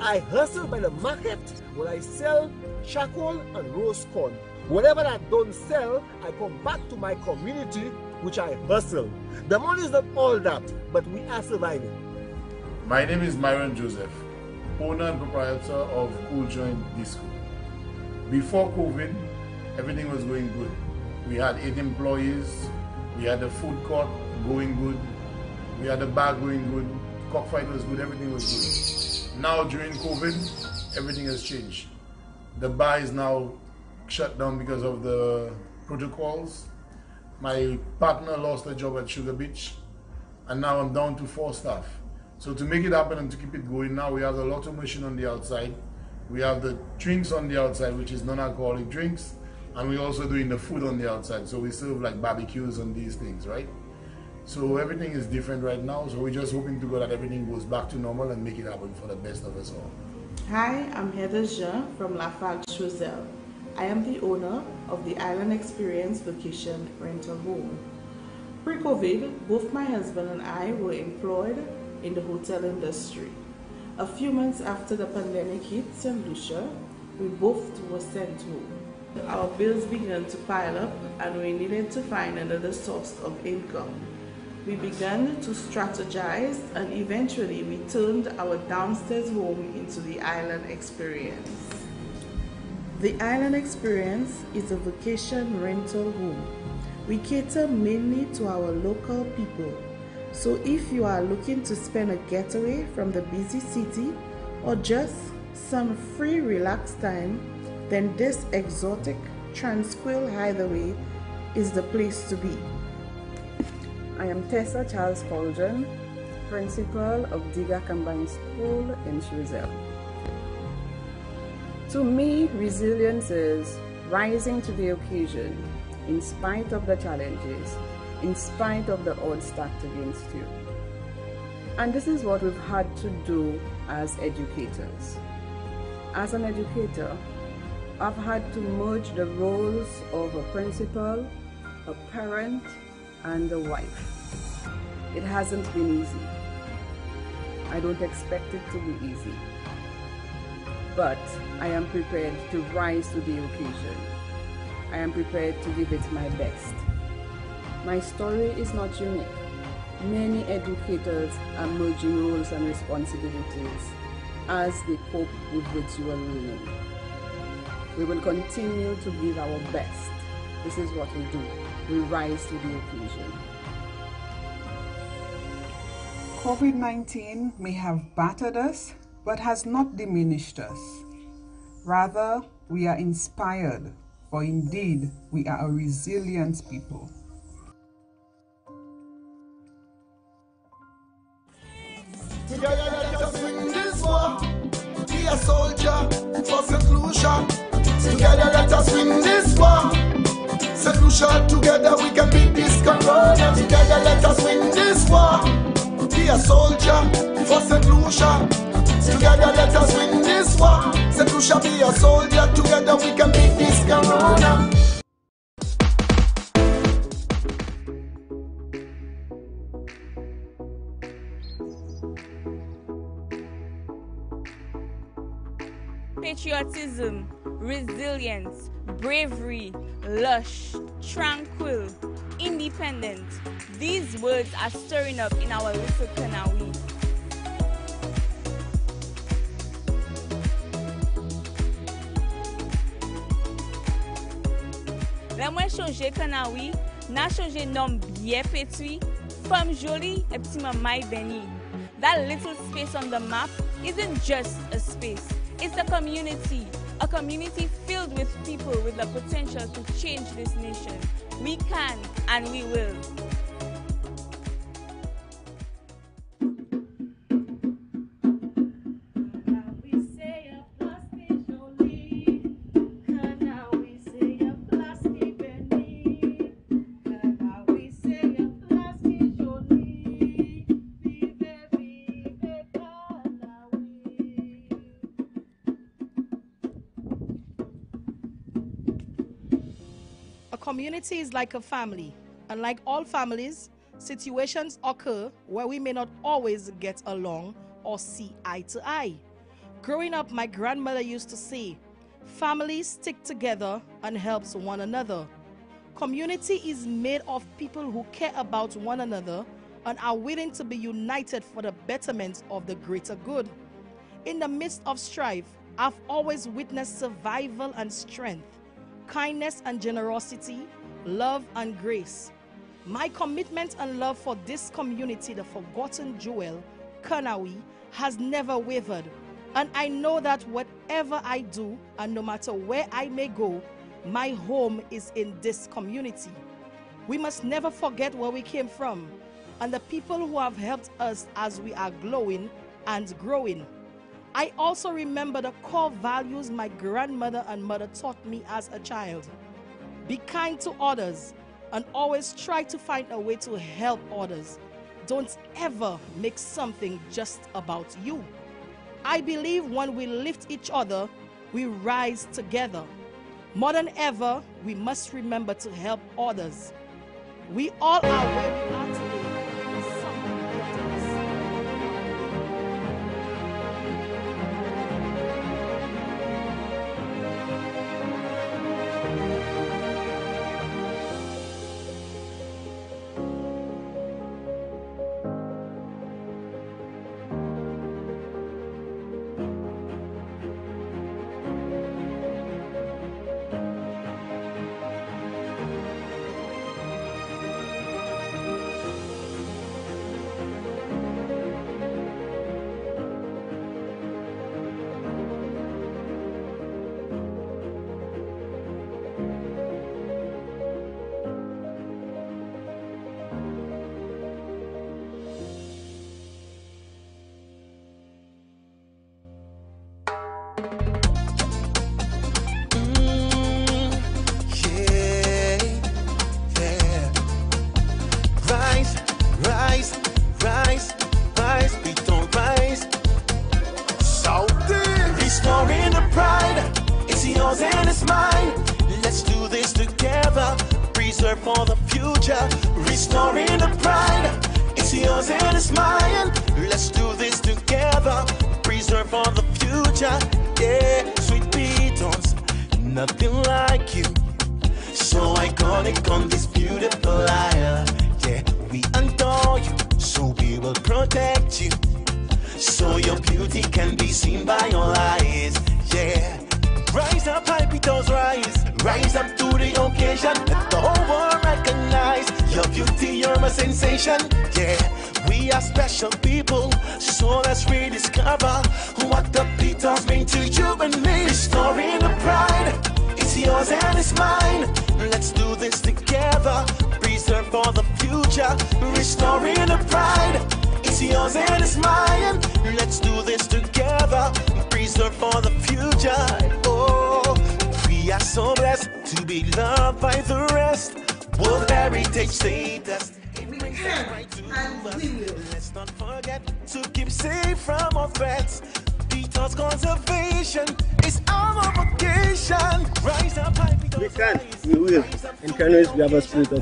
I hustle by the market where I sell charcoal and roast corn. Whatever I don't sell, I come back to my community which I hustle. The money is not all that, but we are surviving. My name is Myron Joseph, owner and proprietor of Cool Joint Disco. Before COVID, everything was going good. We had eight employees, we had the food court going good, we had the bar going good, cockfight was good, everything was good. Now during COVID, everything has changed. The bar is now shut down because of the protocols. My partner lost a job at Sugar Beach, and now I'm down to four staff. So to make it happen and to keep it going, now we have the lotto machine on the outside. We have the drinks on the outside, which is non-alcoholic drinks, and we're also doing the food on the outside. So we serve like barbecues and these things, right? So everything is different right now. So we're just hoping to God that everything goes back to normal and make it happen for the best of us all. Hi, I'm Heather Jean from Lafarge Choiseul. I am the owner of the Island Experience Vacation Rental Home. Pre-COVID, both my husband and I were employed in the hotel industry. A few months after the pandemic hit St. Lucia, we both were sent home. Our bills began to pile up and we needed to find another source of income. We began to strategize and eventually we turned our downstairs home into the island experience. The island experience is a vacation rental home. We cater mainly to our local people. So if you are looking to spend a getaway from the busy city or just some free relaxed time, then this exotic tranquil hideaway is the place to be. I am Tessa Charles Colgan, principal of Dugard Combined School in Choiseul. To me, resilience is rising to the occasion in spite of the challenges, in spite of the odds stacked against you. And this is what we've had to do as educators. As an educator, I've had to merge the roles of a principal, a parent, and a wife. It hasn't been easy. I don't expect it to be easy. But I am prepared to rise to the occasion. I am prepared to give it my best. My story is not unique. Many educators are merging roles and responsibilities as they cope with virtual learning. We will continue to give our best. This is what we do. We rise to the occasion. COVID 19 may have battered us, but has not diminished us. Rather, we are inspired, for indeed we are a resilient people. Together let us win this war. Be a soldier for St. Lucia. Together let us win this war. St. Lucia, together we can beat this corona. Together let us win this war. Be a soldier for St. Lucia. Together let us win this war. Lucia, be a soldier. Together we can beat this corona. Patriotism, resilience, bravery, lush, tranquil, independent. These words are stirring up in our little Kanawi. Lè mwen chanje Kanawi, nan chanje nom biye petwi, fam joli, e pti mamay beni. That little space on the map isn't just a space. It's a community, a community filled with people with the potential to change this nation. We can and we will. Community is like a family, and like all families, situations occur where we may not always get along or see eye to eye. Growing up, my grandmother used to say, Families stick together and helps one another. Community is made of people who care about one another and are willing to be united for the betterment of the greater good. In the midst of strife, I've always witnessed survival and strength, kindness and generosity, love and grace. My commitment and love for this community, the forgotten jewel, Kanawi, has never wavered. And I know that whatever I do, and no matter where I may go, my home is in this community. We must never forget where we came from and the people who have helped us as we are glowing and growing. I also remember the core values my grandmother and mother taught me as a child. Be kind to others and always try to find a way to help others. Don't ever make something just about you. I believe when we lift each other, we rise together. More than ever, we must remember to help others. We all are where we are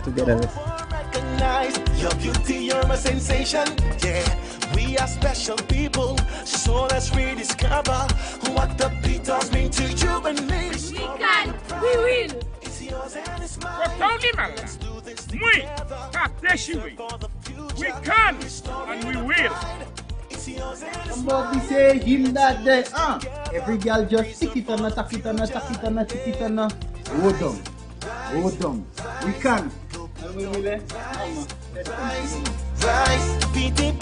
a spirit of togetherness. recognize your beauty, you're a sensation. Yeah, we are special people, so let's rediscover what the Beatles mean to you and me. We can, we will. Profoundly, Oui, participe. We can, and we will. Somebody say him that day, ah. Every girl just tick it and attack it and attack it and attack it and hold on. Hold on. We can. And we will. eh? Mama, let's Rise, continue. rise, beat it,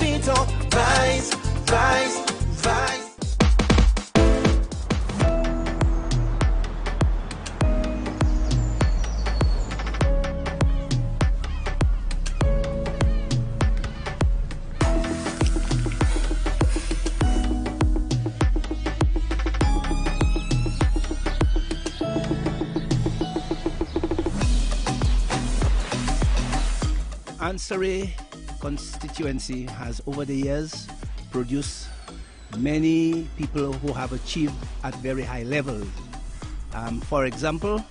Anse La Raye constituency has over the years produced many people who have achieved at very high levels. Um, for example,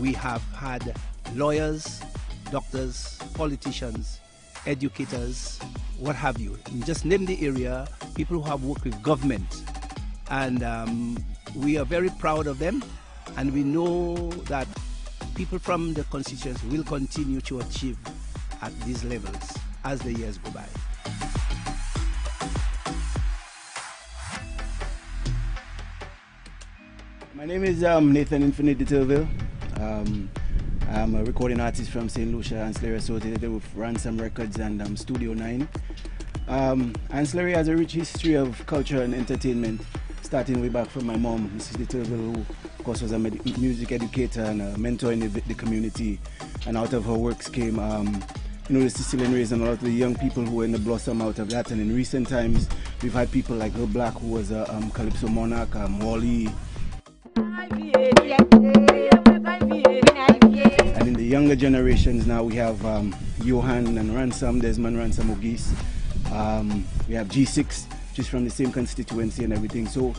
we have had lawyers, doctors, politicians, educators, what have you. You just name the area, people who have worked with government. And um, we are very proud of them, and we know that people from the constituency will continue to achieve at these levels as the years go by. My name is um, Nathan Infinity Turville. Um, I'm a recording artist from St. Lucia, Anse La Raye associated with Ransom Records and um, Studio 9. Um, Anse La Raye has a rich history of culture and entertainment, starting way back from my mom, Mrs. De Turville, who of course was a music educator and a mentor in the, the community. And out of her works came um, you know, the Sicilian race and a lot of the young people who were in the blossom out of that. And in recent times, we've had people like Earl Black, who was a um, Calypso monarch, um, Wally. And in the younger generations now, we have um, Johan and Ransom, Desmond Ransom Ogis. Um, we have G6, just from the same constituency and everything. So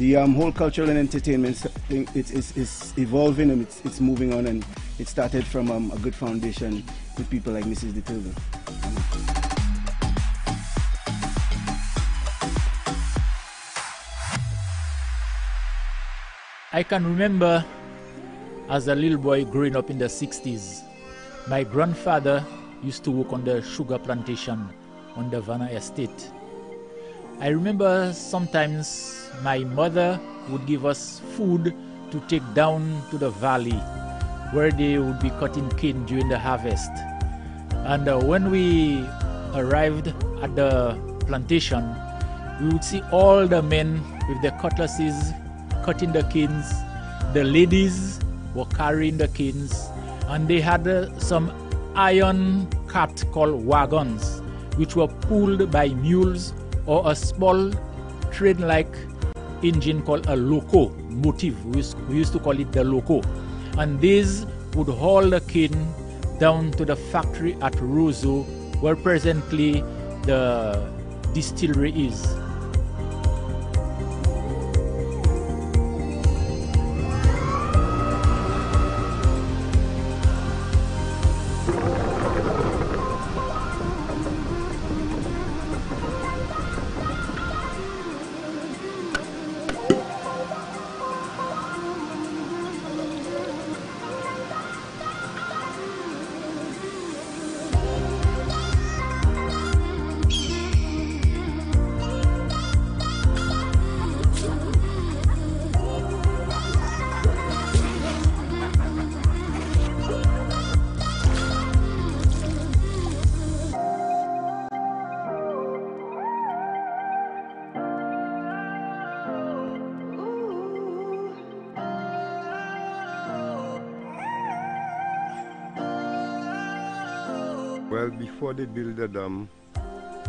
the um, whole cultural and entertainment thing, it's, it's, it's evolving and it's, it's moving on. And it started from um, a good foundation with people like Mrs. De Turville. I can remember as a little boy growing up in the 60s, my grandfather used to work on the sugar plantation on the Vanna estate. I remember sometimes my mother would give us food to take down to the valley where they would be cutting cane during the harvest. And uh, when we arrived at the plantation, we would see all the men with their cutlasses cutting the canes. The ladies were carrying the canes, and they had uh, some iron cart called wagons, which were pulled by mules or a small train like engine called a loco motive. We used, we used to call it the loco. And these would haul the cane down to the factory at Roseau, where presently the distillery is. Before they build the dam,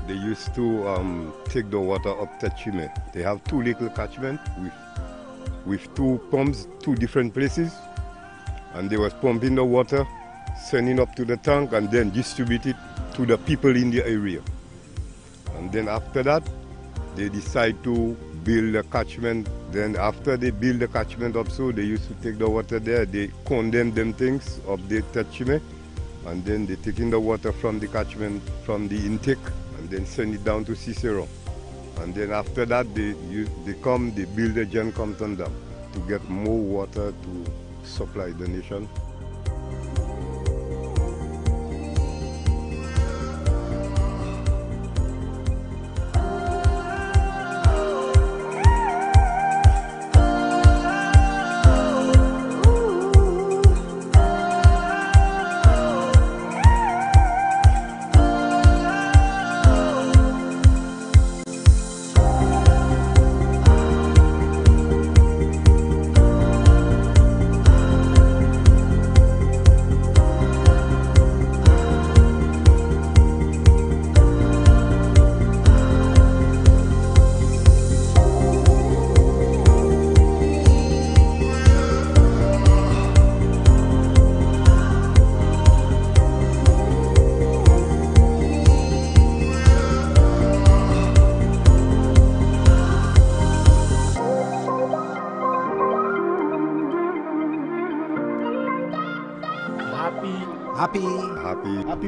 they used to um, take the water up Techime. They have two little catchment with with two pumps, two different places, and they was pumping the water, sending up to the tank, and then distribute it to the people in the area. And then after that, they decide to build a catchment. Then after they build the catchment up, so they used to take the water there. They condemn them things of the Techime, and then they take in the water from the catchment, from the intake, and then send it down to Ciceron. And then after that, they, use, they come, they build a John Compton Dam to get more water to supply the nation.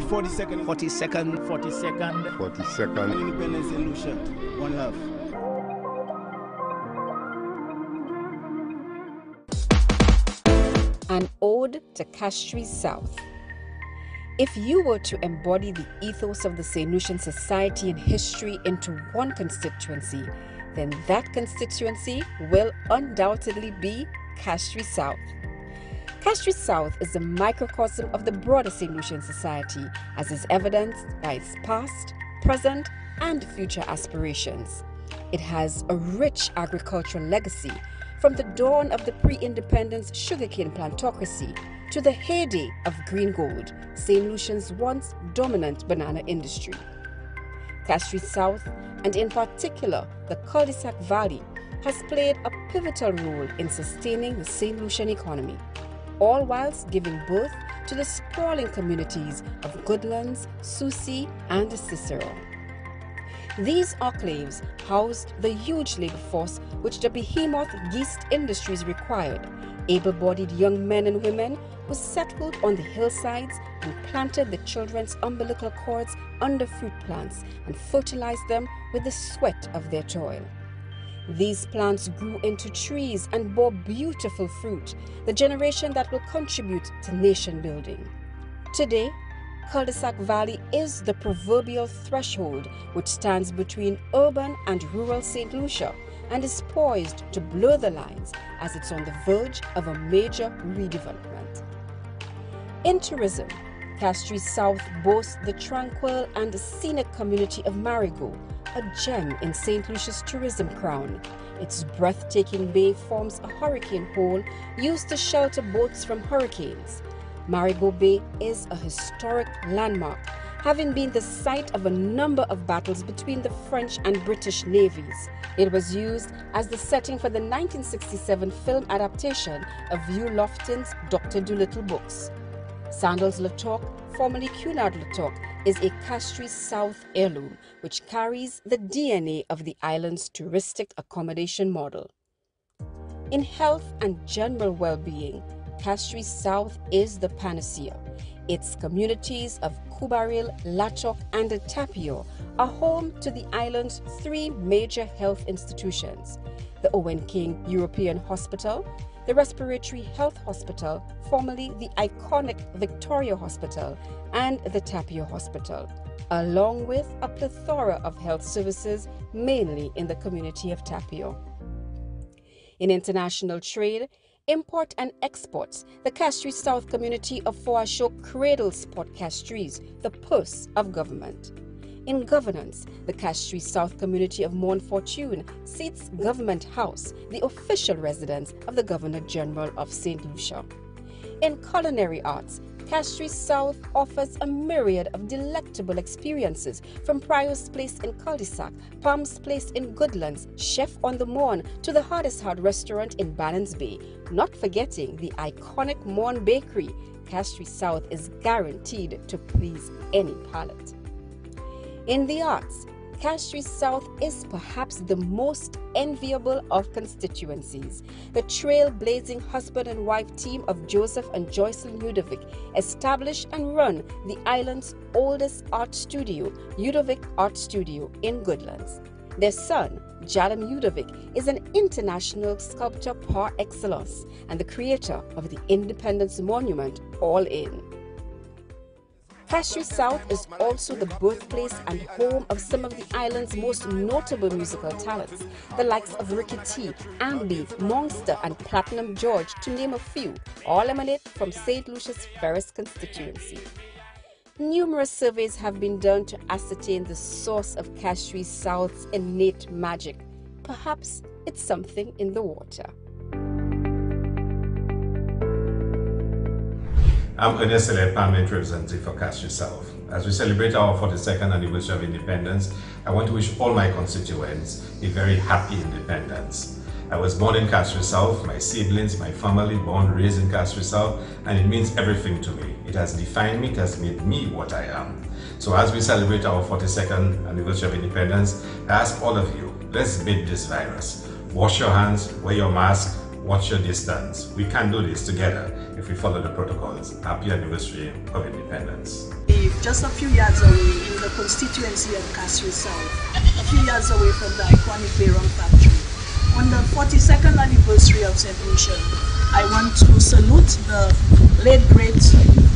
Happy 42nd, 42nd, 42nd, 42nd Independence in Lucia. One love. An ode to Castries South. If you were to embody the ethos of the St. Lucian Society and history into one constituency, then that constituency will undoubtedly be Castries South. Castries South is a microcosm of the broader St. Lucian Society, as is evidenced by its past, present, and future aspirations. It has a rich agricultural legacy from the dawn of the pre independence sugarcane plantocracy to the heyday of green gold, St. Lucian's once dominant banana industry. Castries South, and in particular the cul de sac valley, has played a pivotal role in sustaining the St. Lucian economy, all whilst giving birth to the sprawling communities of Goodlands, Susi, and Ciceron. These enclaves housed the huge labor force which the behemoth yeast industries required. Able bodied young men and women who settled on the hillsides and planted the children's umbilical cords under fruit plants and fertilized them with the sweat of their toil. These plants grew into trees and bore beautiful fruit, the generation that will contribute to nation building. Today, Cul-de-sac Valley is the proverbial threshold which stands between urban and rural St. Lucia and is poised to blur the lines as it's on the verge of a major redevelopment. In tourism, Castries South boasts the tranquil and scenic community of Marigot, a gem in St. Lucia's tourism crown. Its breathtaking bay forms a hurricane hole used to shelter boats from hurricanes. Marigot Bay is a historic landmark, having been the site of a number of battles between the French and British navies. It was used as the setting for the 1967 film adaptation of Hugh Lofting's Dr. Dolittle books. Sandals La Toc, formerly Cunard La Toc, is a Castries South heirloom which carries the DNA of the island's touristic accommodation model. In health and general well being, Castries South is the panacea. Its communities of Coubaril, Latok, and Tapion are home to the island's three major health institutions the Owen King European Hospital, the Respiratory Health Hospital, formerly the iconic Victoria Hospital, and the Tapion Hospital, along with a plethora of health services, mainly in the community of Tapion. In international trade, import and exports, the Castries South community of Faux-a-Chaud cradles Port Castries, the purse of government. In governance, the Castries South community of Morne Fortune seats Government House, the official residence of the Governor General of St. Lucia. In culinary arts, Castries South offers a myriad of delectable experiences from Prio's Place in Cul-de-sac, Palms Place in Goodlands, Chef on the Morn, to the Hardest Hard restaurant in Balance Bay. Not forgetting the iconic Morn Bakery, Castries South is guaranteed to please any palate. In the arts, Castries South is perhaps the most enviable of constituencies. The trailblazing husband and wife team of Joseph and Joycelyn Eudovic established and run the island's oldest art studio, Eudovic Art Studio in Goodlands. Their son, Jallim Eudovic, is an international sculptor par excellence and the creator of the Independence Monument All In. Castries South is also the birthplace and home of some of the island's most notable musical talents, the likes of Ricky T, Ambi, Monster, and Platinum George, to name a few, all emanate from St. Lucia's Ferris constituency. Numerous surveys have been done to ascertain the source of Castries South's innate magic. Perhaps it's something in the water. I'm Ernest Select, Permanent Representative for Castries South. As we celebrate our 42nd anniversary of independence, I want to wish all my constituents a very happy independence. I was born in Castries South, my siblings, my family, born raised in Castries South, and it means everything to me. It has defined me, it has made me what I am. So as we celebrate our 42nd anniversary of independence, I ask all of you, let's beat this virus. Wash your hands, wear your mask, watch your distance. We can do this together if we follow the protocols. Happy anniversary of independence. Just a few yards away in the constituency of Castries South, a few yards away from the iconic Bayron factory. On the 42nd anniversary of. Lucia, I want to salute the late great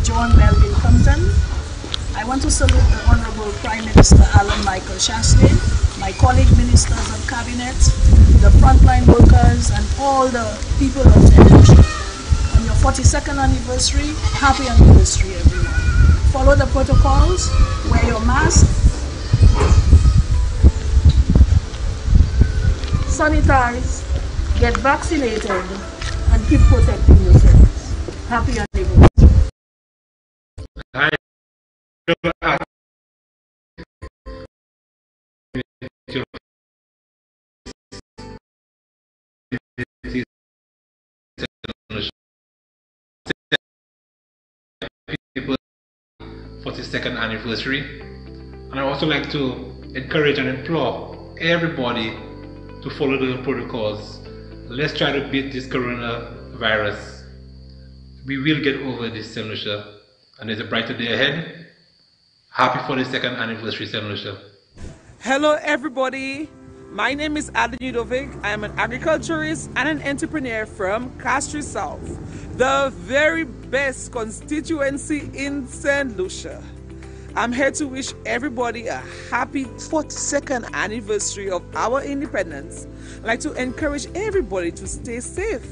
John Melvin Compton. I want to salute the Honorable Prime Minister Allen Michael Chastanet, my colleague ministers of cabinet, the frontline workers, and all the people of. Lucia. On your 42nd anniversary, happy anniversary everyone. Follow the protocols, wear your mask, sanitize, get vaccinated, and keep protecting yourselves. Happy anniversary. Hi. People 42nd anniversary and I also like to encourage and implore everybody to follow the protocols. Let's try to beat this coronavirus. We will get over this St. And there's a brighter day ahead. Happy 42nd anniversary St. Lucia. Hello everybody. My name is Aden Eudovic. I am an agriculturist and an entrepreneur from Castries South, the very best constituency in St. Lucia. I'm here to wish everybody a happy 42nd anniversary of our independence. I'd like to encourage everybody to stay safe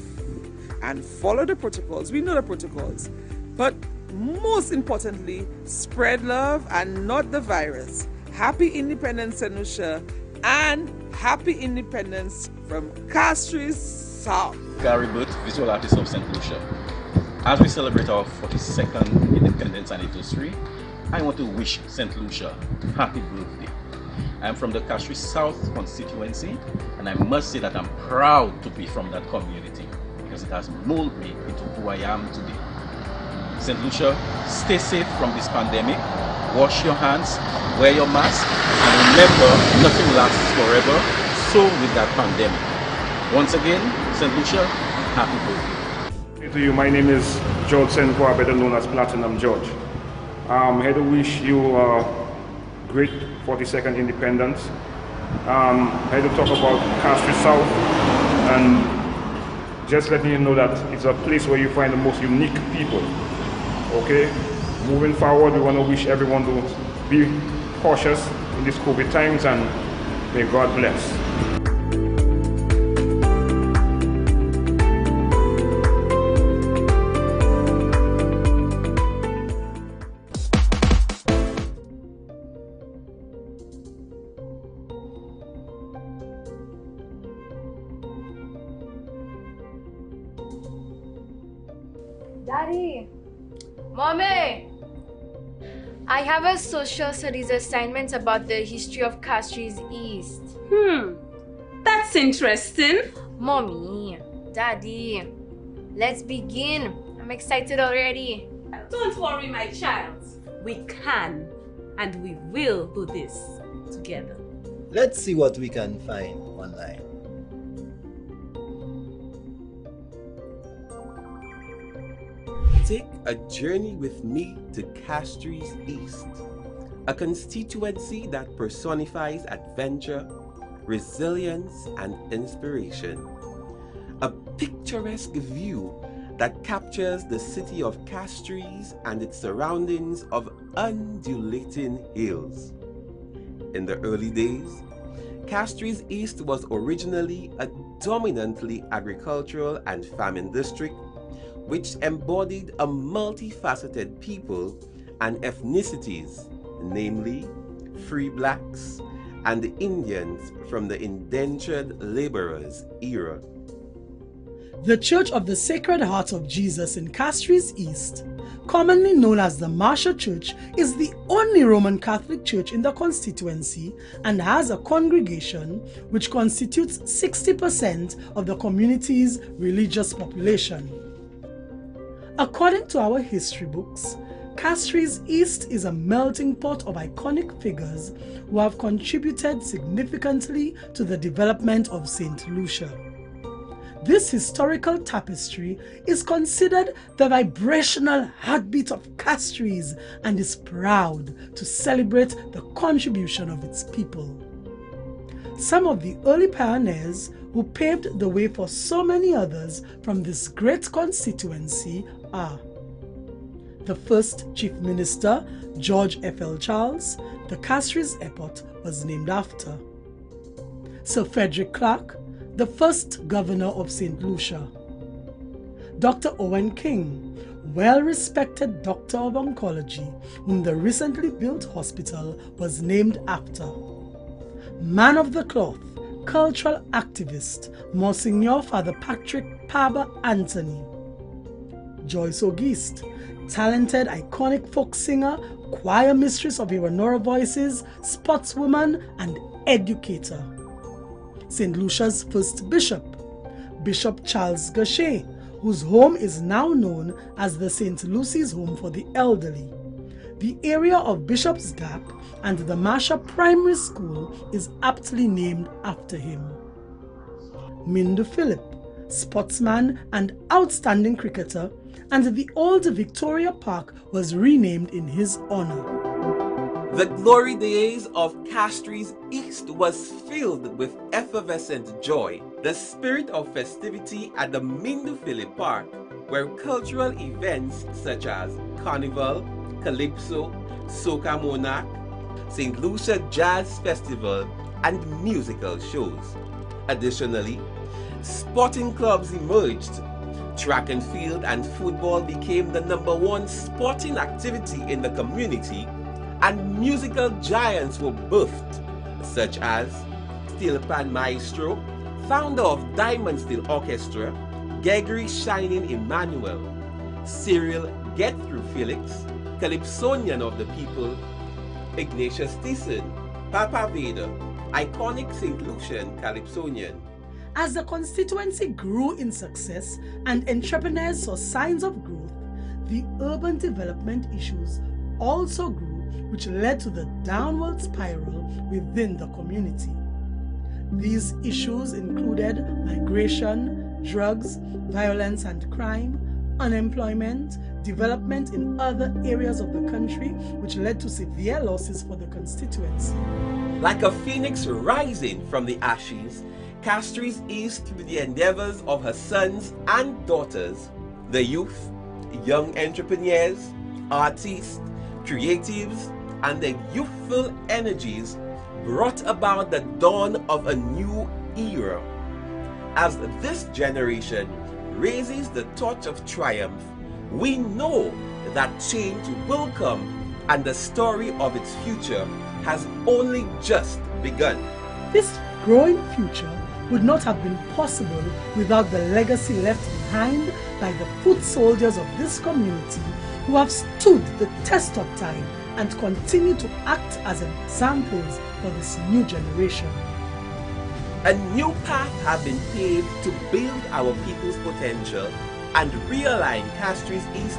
and follow the protocols. We know the protocols. But most importantly, spread love and not the virus. Happy Independence. Lucia, and happy independence from Castries South. Gary Booth, visual artist of St. Lucia. As we celebrate our 42nd independence anniversary, I want to wish St. Lucia happy birthday. I'm from the Castries South constituency, and I must say that I'm proud to be from that community because it has molded me into who I am today. St. Lucia, stay safe from this pandemic, wash your hands, wear your mask, and remember, nothing lasts forever, so with that pandemic. Once again, St. Lucia, happy birthday. Hey To you, my name is George Senkwa, better known as Platinum George. I'm here to wish you a great 42nd independence. Um, here to talk about Castries South and just letting you know that it's a place where you find the most unique people. Okay? Moving forward, we want to wish everyone to be cautious in these COVID times and may God bless. I have a social studies assignment about the history of Castries East. Hmm, that's interesting. Mommy, Daddy, let's begin. I'm excited already. Don't worry, my child. We can and we will do this together. Let's see what we can find online. Take a journey with me to Castries East, a constituency that personifies adventure, resilience, and inspiration. A picturesque view that captures the city of Castries and its surroundings of undulating hills. In the early days, Castries East was originally a dominantly agricultural and farming district which embodied a multifaceted people and ethnicities, namely free blacks and the Indians from the indentured laborers era. The Church of the Sacred Heart of Jesus in Castries East, commonly known as the Marchand Church, is the only Roman Catholic church in the constituency and has a congregation which constitutes 60% of the community's religious population. According to our history books, Castries East is a melting pot of iconic figures who have contributed significantly to the development of St. Lucia. This historical tapestry is considered the vibrational heartbeat of Castries and is proud to celebrate the contribution of its people. Some of the early pioneers who paved the way for so many others from this great constituency are the first Chief Minister, George F. L. Charles, the Castries Airport was named after. Sir Frederick Clarke, the first Governor of St. Lucia. Dr. Owen King, well-respected doctor of oncology, whom the recently built hospital was named after. Man of the cloth, cultural activist, Monsignor Father Patrick Paba Anthony. Joyce Auguste, talented, iconic folk singer, choir mistress of Hewanorra Voices, sportswoman, and educator. St. Lucia's first bishop, Bishop Charles Gachet, whose home is now known as the St. Lucy's Home for the Elderly. The area of Bishop's Gap and the Marchand Primary School is aptly named after him. Mindoo Phillip, sportsman and outstanding cricketer, and the old Victoria Park was renamed in his honor. The glory days of Castries East was filled with effervescent joy. The spirit of festivity at the Mindoo Phillip Park, where cultural events such as Carnival, Calypso, Soca Monarch, St. Lucia Jazz Festival, and musical shows. Additionally, sporting clubs emerged. Track and field and football became the number one sporting activity in the community, and musical giants were birthed, such as Steel Pan Maestro, founder of Diamond Steel Orchestra, Gregory Shining Emmanuel, Cyril Get Through Felix, Calypsonian of the People, Ignatius Thiessen, Papa Vader, iconic St. Lucian Calypsonian. As the constituency grew in success and entrepreneurs saw signs of growth, the urban development issues also grew, which led to the downward spiral within the community. These issues included migration, drugs, violence and crime, unemployment, development in other areas of the country, which led to severe losses for the constituency. Like a phoenix rising from the ashes, Castries East through the endeavors of her sons and daughters, the youth, young entrepreneurs, artists, creatives, and their youthful energies brought about the dawn of a new era. As this generation raises the torch of triumph, we know that change will come and the story of its future has only just begun. This growing future would not have been possible without the legacy left behind by the foot soldiers of this community who have stood the test of time and continue to act as examples for this new generation. A new path has been paved to build our people's potential and realign Castries East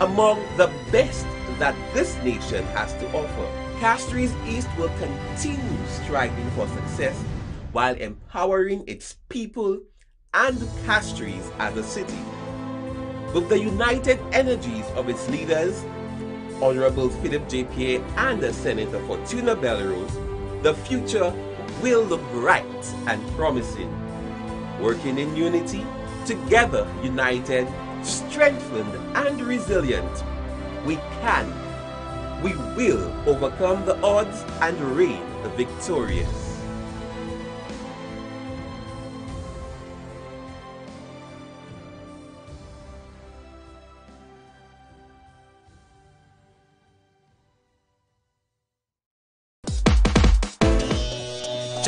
among the best that this nation has to offer. Castries East will continue striving for success while empowering its people and Castries as a city. With the united energies of its leaders, Honorable Philip J. Pierre and Senator Fortuna Belrose, the future will look bright and promising. Working in unity, together united, strengthened and resilient, we can, we will overcome the odds and reign victorious.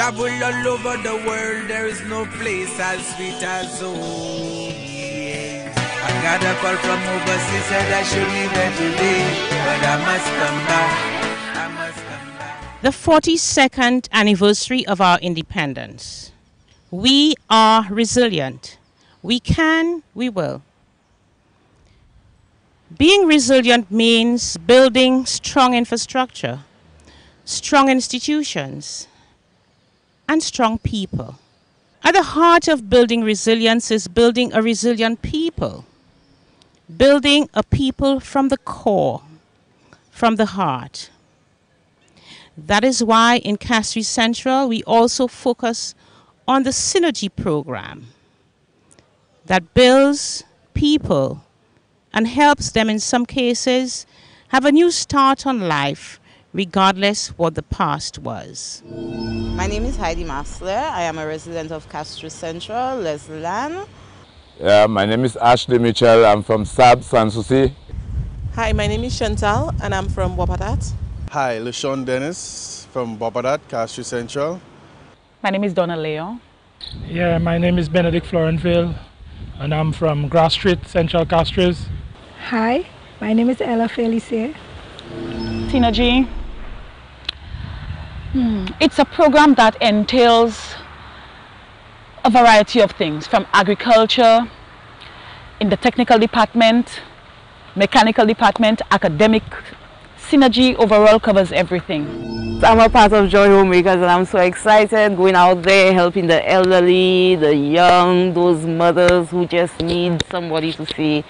Travel all over the world, there is no place as sweet as home. I got a call from overseas, said I should leave there today, but I must come back. I must come back. The 42nd anniversary of our independence. We are resilient. We can, we will. Being resilient means building strong infrastructure, strong institutions, and strong people. At the heart of building resilience is building a resilient people, building a people from the core, from the heart. That is why in Castries Central we also focus on the Synergy program that builds people and helps them in some cases have a new start on life regardless what the past was. My name is Heidi Masler. I am a resident of Castries Central, Lesland. Yeah, my name is Ashley Mitchell. I'm from Sab, Sanssouci. Hi, my name is Chantal and I'm from Wapatat. Hi, LeSean Dennis from Wapatat, Castries Central. My name is Donna Leon. Yeah, my name is Benedict Florenville and I'm from Grass Street, Central Castries. Hi, my name is Ella Felice. Synergy Hmm. It's a program that entails a variety of things from agriculture, in the technical department, mechanical department, academic. Synergy overall covers everything. I'm a part of Joy Homemakers and I'm so excited going out there helping the elderly, the young, those mothers who just need somebody to say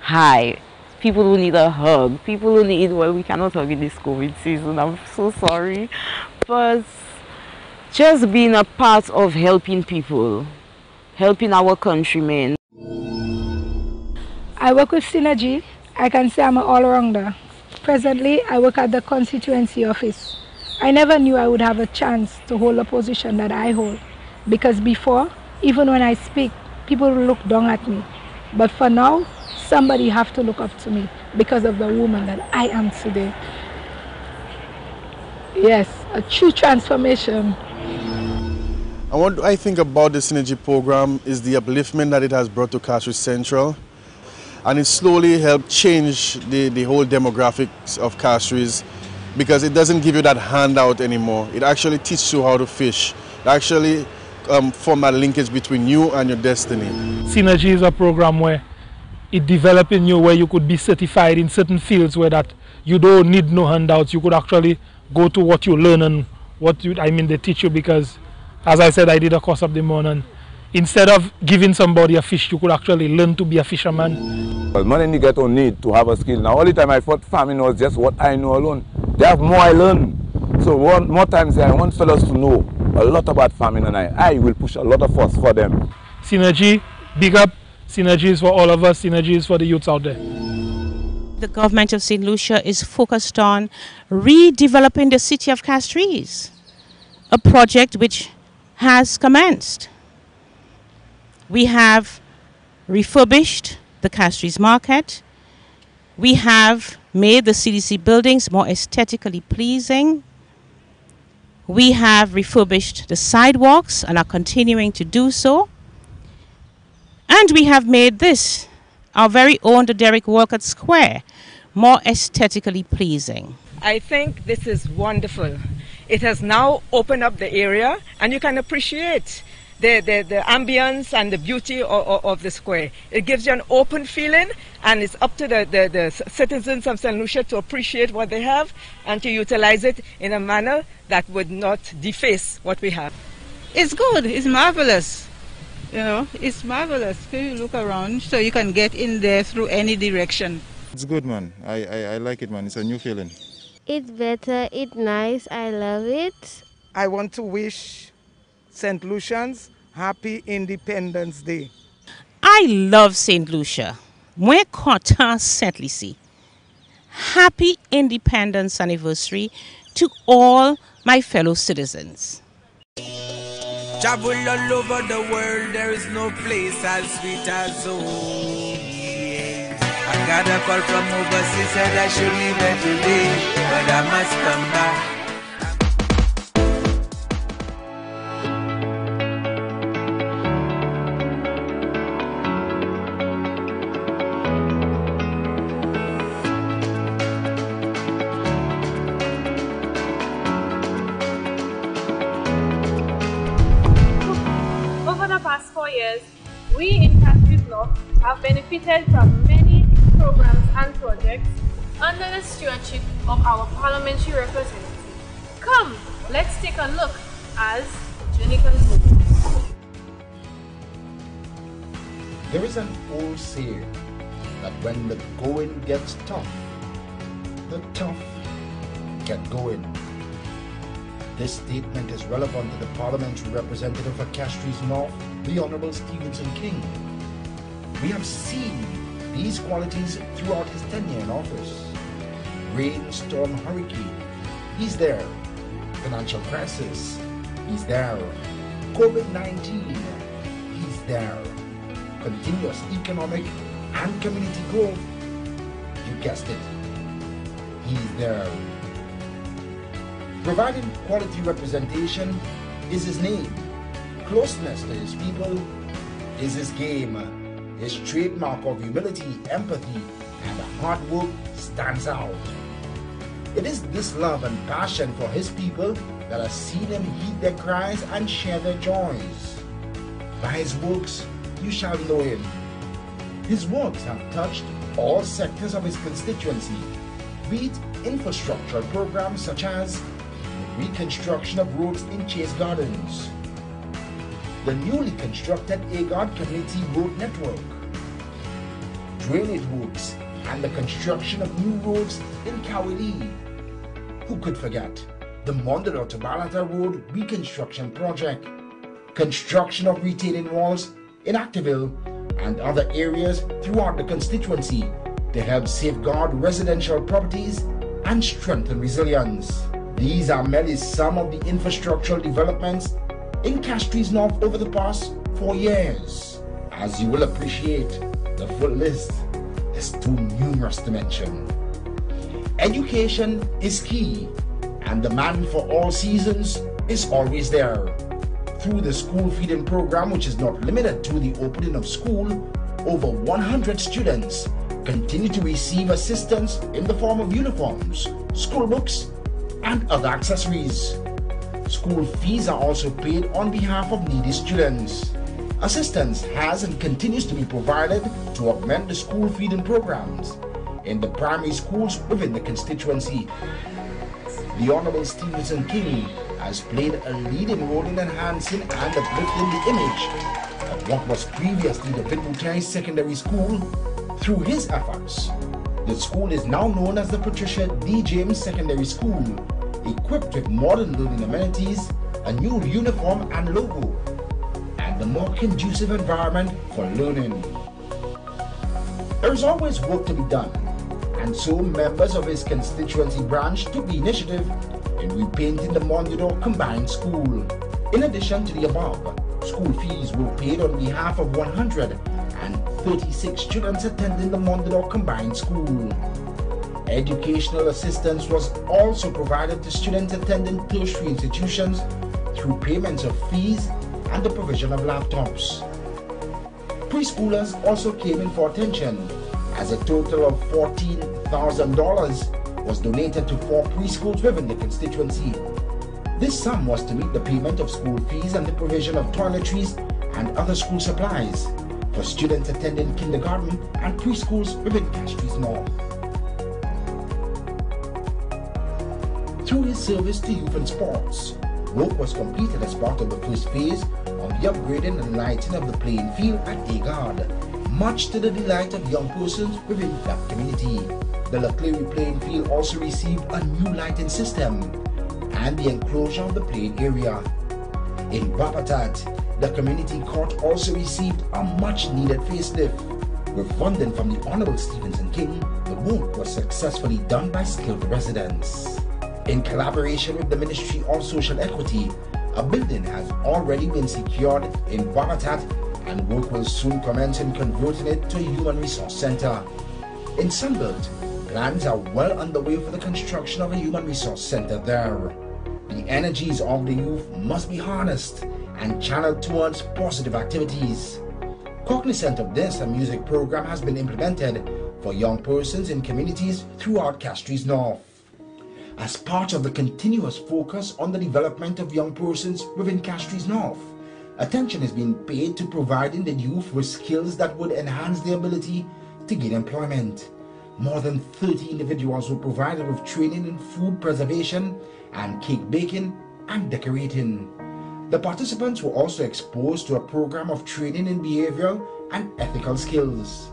hi people who need a hug, people who need, well, we cannot hug in this COVID season, I'm so sorry. But just being a part of helping people, helping our countrymen. I work with Synergy. I can say I'm an all-rounder. Presently, I work at the constituency office. I never knew I would have a chance to hold a position that I hold because before, even when I speak, people look down at me. But for now, somebody have to look up to me because of the woman that I am today. Yes, a true transformation. And what I think about the Synergy program is the upliftment that it has brought to Castries Central. And it slowly helped change the, the whole demographics of Castries because it doesn't give you that handout anymore. It actually teaches you how to fish. It actually um, form that linkage between you and your destiny. Synergy is a program where it developing you where you could be certified in certain fields where that you don't need no handouts. You could actually go to what you learn and what you, I mean they teach you because as I said I did a course of the morning. Instead of giving somebody a fish, you could actually learn to be a fisherman. Well, money get on need to have a skill. Now, all the time I thought farming was just what I know alone. They have more I learn. So one, more times I want fellows to know a lot about farming and I, I will push a lot of force for them. Synergy, big up synergies for all of us, synergies for the youths out there. The government of St. Lucia is focused on redeveloping the city of Castries, a project which has commenced. We have refurbished the Castries market. We have made the CDC buildings more aesthetically pleasing. We have refurbished the sidewalks and are continuing to do so. And we have made this our very own the Derek Walcott Square, more aesthetically pleasing. I think this is wonderful. It has now opened up the area and you can appreciate the, the, the ambience and the beauty of, of, of, the square. It gives you an open feeling and it's up to the, the, the citizens of St. Lucia to appreciate what they have and to utilize it in a manner that would not deface what we have. It's good, it's marvelous. You know, it's marvelous. You look around so you can get in there through any direction. It's good, man. I, I, I like it, man. It's a new feeling. It's better, it's nice, I love it. I want to wish St. Lucians happy Independence Day. I love St. Lucia. Moi content Saint Lucie. Happy Independence Anniversary to all my fellow citizens. Travel all over the world, there is no place as sweet as home. I got a call from overseas, said I should leave it today, but I must come back. Benefited from many programs and projects under the stewardship of our parliamentary representative. Come, let's take a look as journey continues. There is an old saying that when the going gets tough, the tough get going. This statement is relevant to the parliamentary representative for Castries North, the Honorable Stevenson King. We have seen these qualities throughout his tenure in office. Rain, storm, hurricane, he's there. Financial crisis, he's there. COVID-19, he's there. Continuous economic and community growth, you guessed it, he's there. Providing quality representation is his name. Closeness to his people is his game. His trademark of humility, empathy, and hard work stands out. It is this love and passion for his people that has seen him heed their cries and share their joys. By his works you shall know him. His works have touched all sectors of his constituency, be it infrastructure programs such as the reconstruction of roads in Chase Gardens, the newly constructed Agard Community Road Network, drainage works, and the construction of new roads in Kawili. Who could forget the Morne Du Don to Balata Road reconstruction project, construction of retaining walls in Activille and other areas throughout the constituency to help safeguard residential properties and strengthen resilience. These are merely some of the infrastructural developments in Castries North over the past four years. As you will appreciate, the full list is too numerous to mention. Education is key, and demand for all seasons is always there. Through the school feeding program, which is not limited to the opening of school, over 100 students continue to receive assistance in the form of uniforms, school books, and other accessories. School fees are also paid on behalf of needy students. Assistance has and continues to be provided to augment the school feeding programs in the primary schools within the constituency. The Honorable Stephenson King has played a leading role in enhancing and uplifting the image of what was previously the Vide Bouteille Secondary School through his efforts. The school is now known as the Patricia D. James Secondary School, equipped with modern learning amenities, a new uniform and logo, and a more conducive environment for learning. There is always work to be done, and so members of his constituency branch took the initiative in repainting the Morne Du Don Combined School. In addition to the above, school fees were paid on behalf of 136 students attending the Morne Du Don Combined School. Educational assistance was also provided to students attending tertiary institutions through payments of fees and the provision of laptops. Preschoolers also came in for attention as a total of 14 $100,000 was donated to four preschools within the constituency. This sum was to meet the payment of school fees and the provision of toiletries and other school supplies for students attending kindergarten and preschools within Castries North. Through his service to youth and sports, work was completed as part of the first phase of the upgrading and lighting of the playing field at Agard, much to the delight of young persons within that community. The La Clery playing field also received a new lighting system and the enclosure of the playing area. In Bois Patat, the community court also received a much needed facelift. With funding from the Honorable Stephenson King, the work was successfully done by skilled residents. In collaboration with the Ministry of Social Equity, a building has already been secured in Bois Patat and work will soon commence in converting it to a human resource center. In Sunbelt, plans are well underway for the construction of a human resource center there. The energies of the youth must be harnessed and channeled towards positive activities. Cognizant of this, a music program has been implemented for young persons in communities throughout Castries North. As part of the continuous focus on the development of young persons within Castries North, attention is being paid to providing the youth with skills that would enhance their ability to gain employment. More than 30 individuals were provided with training in food preservation and cake baking and decorating. The participants were also exposed to a program of training in behavioral and ethical skills.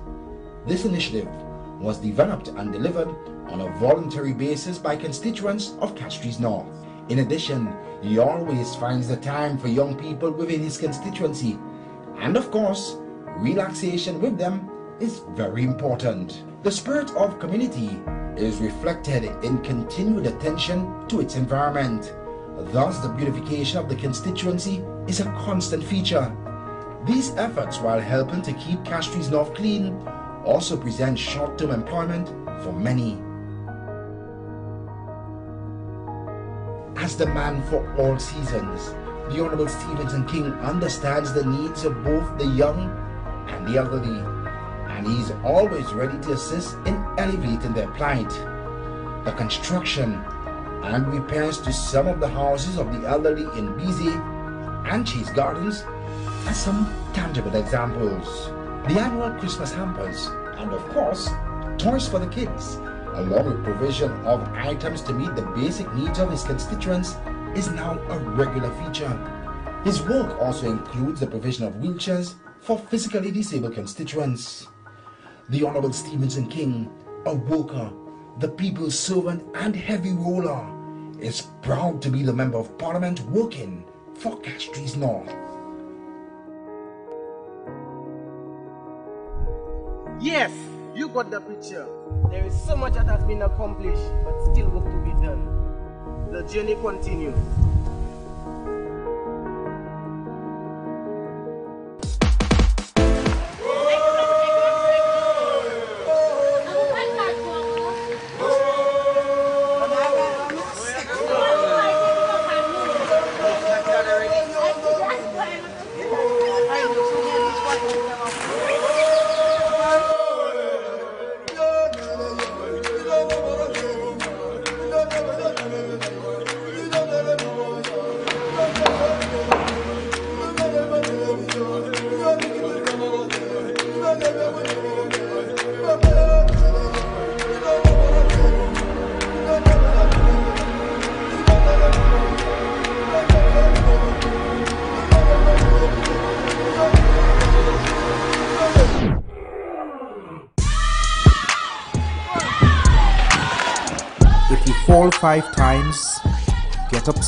This initiative was developed and delivered on a voluntary basis by constituents of Castries North. In addition, he always finds the time for young people within his constituency. And of course, relaxation with them is very important. The spirit of community is reflected in continued attention to its environment. Thus, the beautification of the constituency is a constant feature. These efforts, while helping to keep Castries North clean, also present short-term employment for many. As the man for all seasons, the Honorable Stephenson King understands the needs of both the young and the elderly, and he is always ready to assist in elevating their plight. The construction and repairs to some of the houses of the elderly in Busy and Chase Gardens are some tangible examples. The annual Christmas hampers, and of course, toys for the kids, along with provision of items to meet the basic needs of his constituents, is now a regular feature. His work also includes the provision of wheelchairs for physically disabled constituents. The Honorable Stephenson King, a worker, the people's servant and heavy roller, is proud to be the Member of Parliament working for Castries North. Yes, you got the picture. There is so much that has been accomplished, but still work to be done. The journey continues.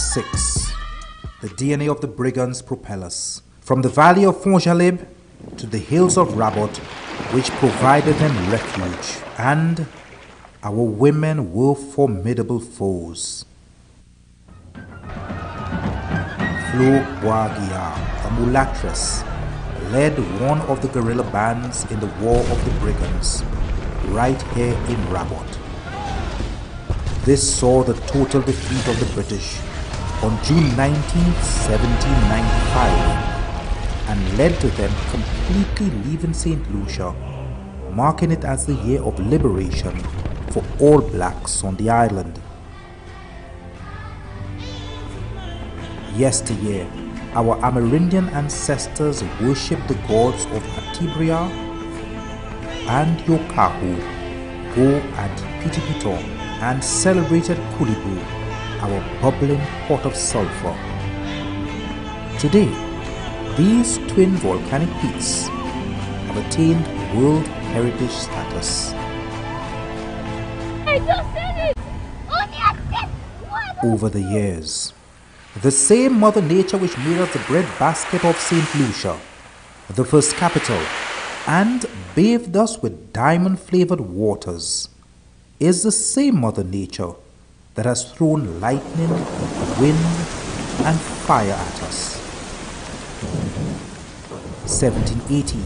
6 The DNA of the brigands propel us from the valley of Fond Gens Libres to the hills of Rabot, which provided them refuge, and our women were formidable foes. Flore Gaillard, a mulattress, led one of the guerrilla bands in the War of the Brigands, right here in Rabot. This saw the total defeat of the British on June 19, 1795, and led to them completely leaving St. Lucia, marking it as the year of liberation for all blacks on the island. Yesteryear, our Amerindian ancestors worshipped the gods of Atibria and Yokahu, Go and Petit Piton, and celebrated Qualibou, our bubbling pot of sulfur. Today, these twin volcanic peaks have attained World Heritage status. Over the years, the same Mother Nature which made us the breadbasket of St. Lucia, the first capital, and bathed us with diamond flavored waters, is the same Mother Nature that has thrown lightning, wind, and fire at us. 1780,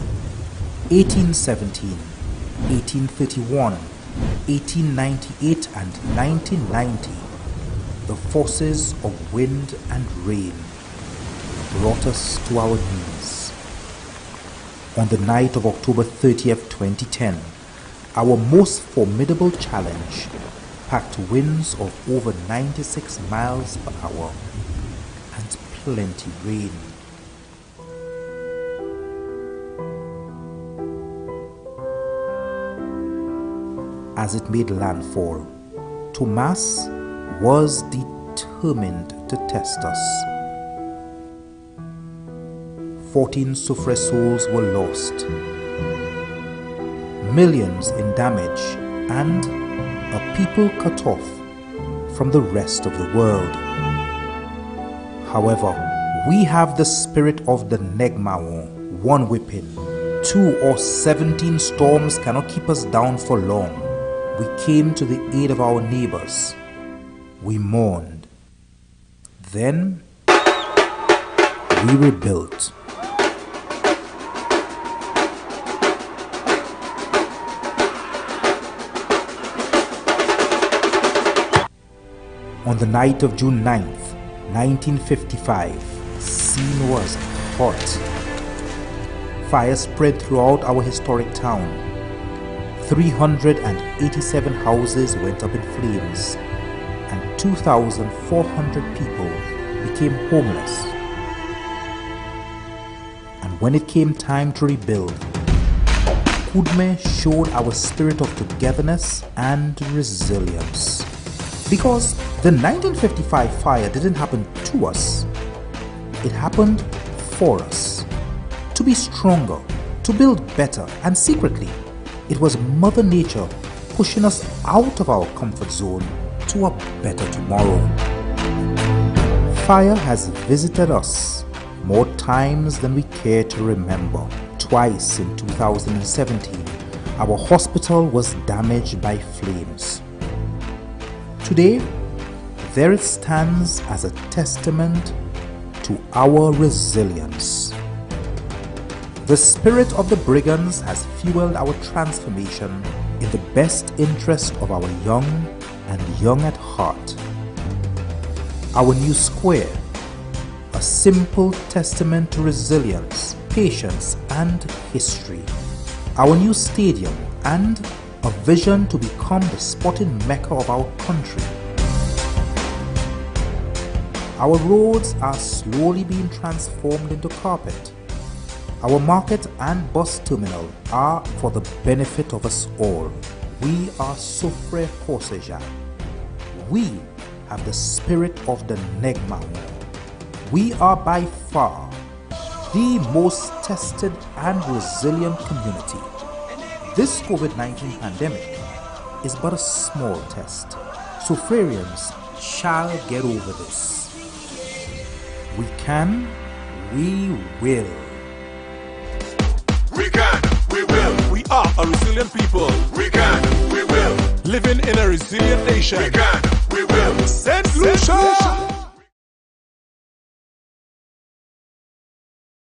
1817, 1831, 1898, and 1990, the forces of wind and rain brought us to our knees. On the night of October 30th, 2010, our most formidable challenge packed winds of over 96 miles per hour and plenty rain. As it made landfall, Tomas was determined to test us. 14 Soufriere souls were lost, millions in damage, and a people cut off from the rest of the world. However, we have the spirit of the Negmawon, one whipping. Two or seventeen storms cannot keep us down for long. We came to the aid of our neighbors. We mourned. Then we rebuilt. On the night of June 9th, 1955, scene was hot. Fire spread throughout our historic town. 387 houses went up in flames, and 2,400 people became homeless. And when it came time to rebuild, koudmen showed our spirit of togetherness and resilience. Because the 1955 fire didn't happen to us, it happened for us. To be stronger, to build better, and secretly, it was Mother Nature pushing us out of our comfort zone to a better tomorrow. Fire has visited us more times than we care to remember. Twice in 2017, our hospital was damaged by flames. Today, there it stands as a testament to our resilience. The spirit of the brigands has fueled our transformation in the best interest of our young and young at heart. Our new square, a simple testament to resilience, patience, and history. Our new stadium and a vision to become the sporting mecca of our country. Our roads are slowly being transformed into carpet. Our market and bus terminal are for the benefit of us all. We are Soufriere Horseja. We have the spirit of the Negma. We are by far the most tested and resilient community. This COVID 19 pandemic is but a small test. Soufrierians shall get over this. We can, we will. We can, we will. We are a resilient people. We can, we will. Living in a resilient nation. We can, we will.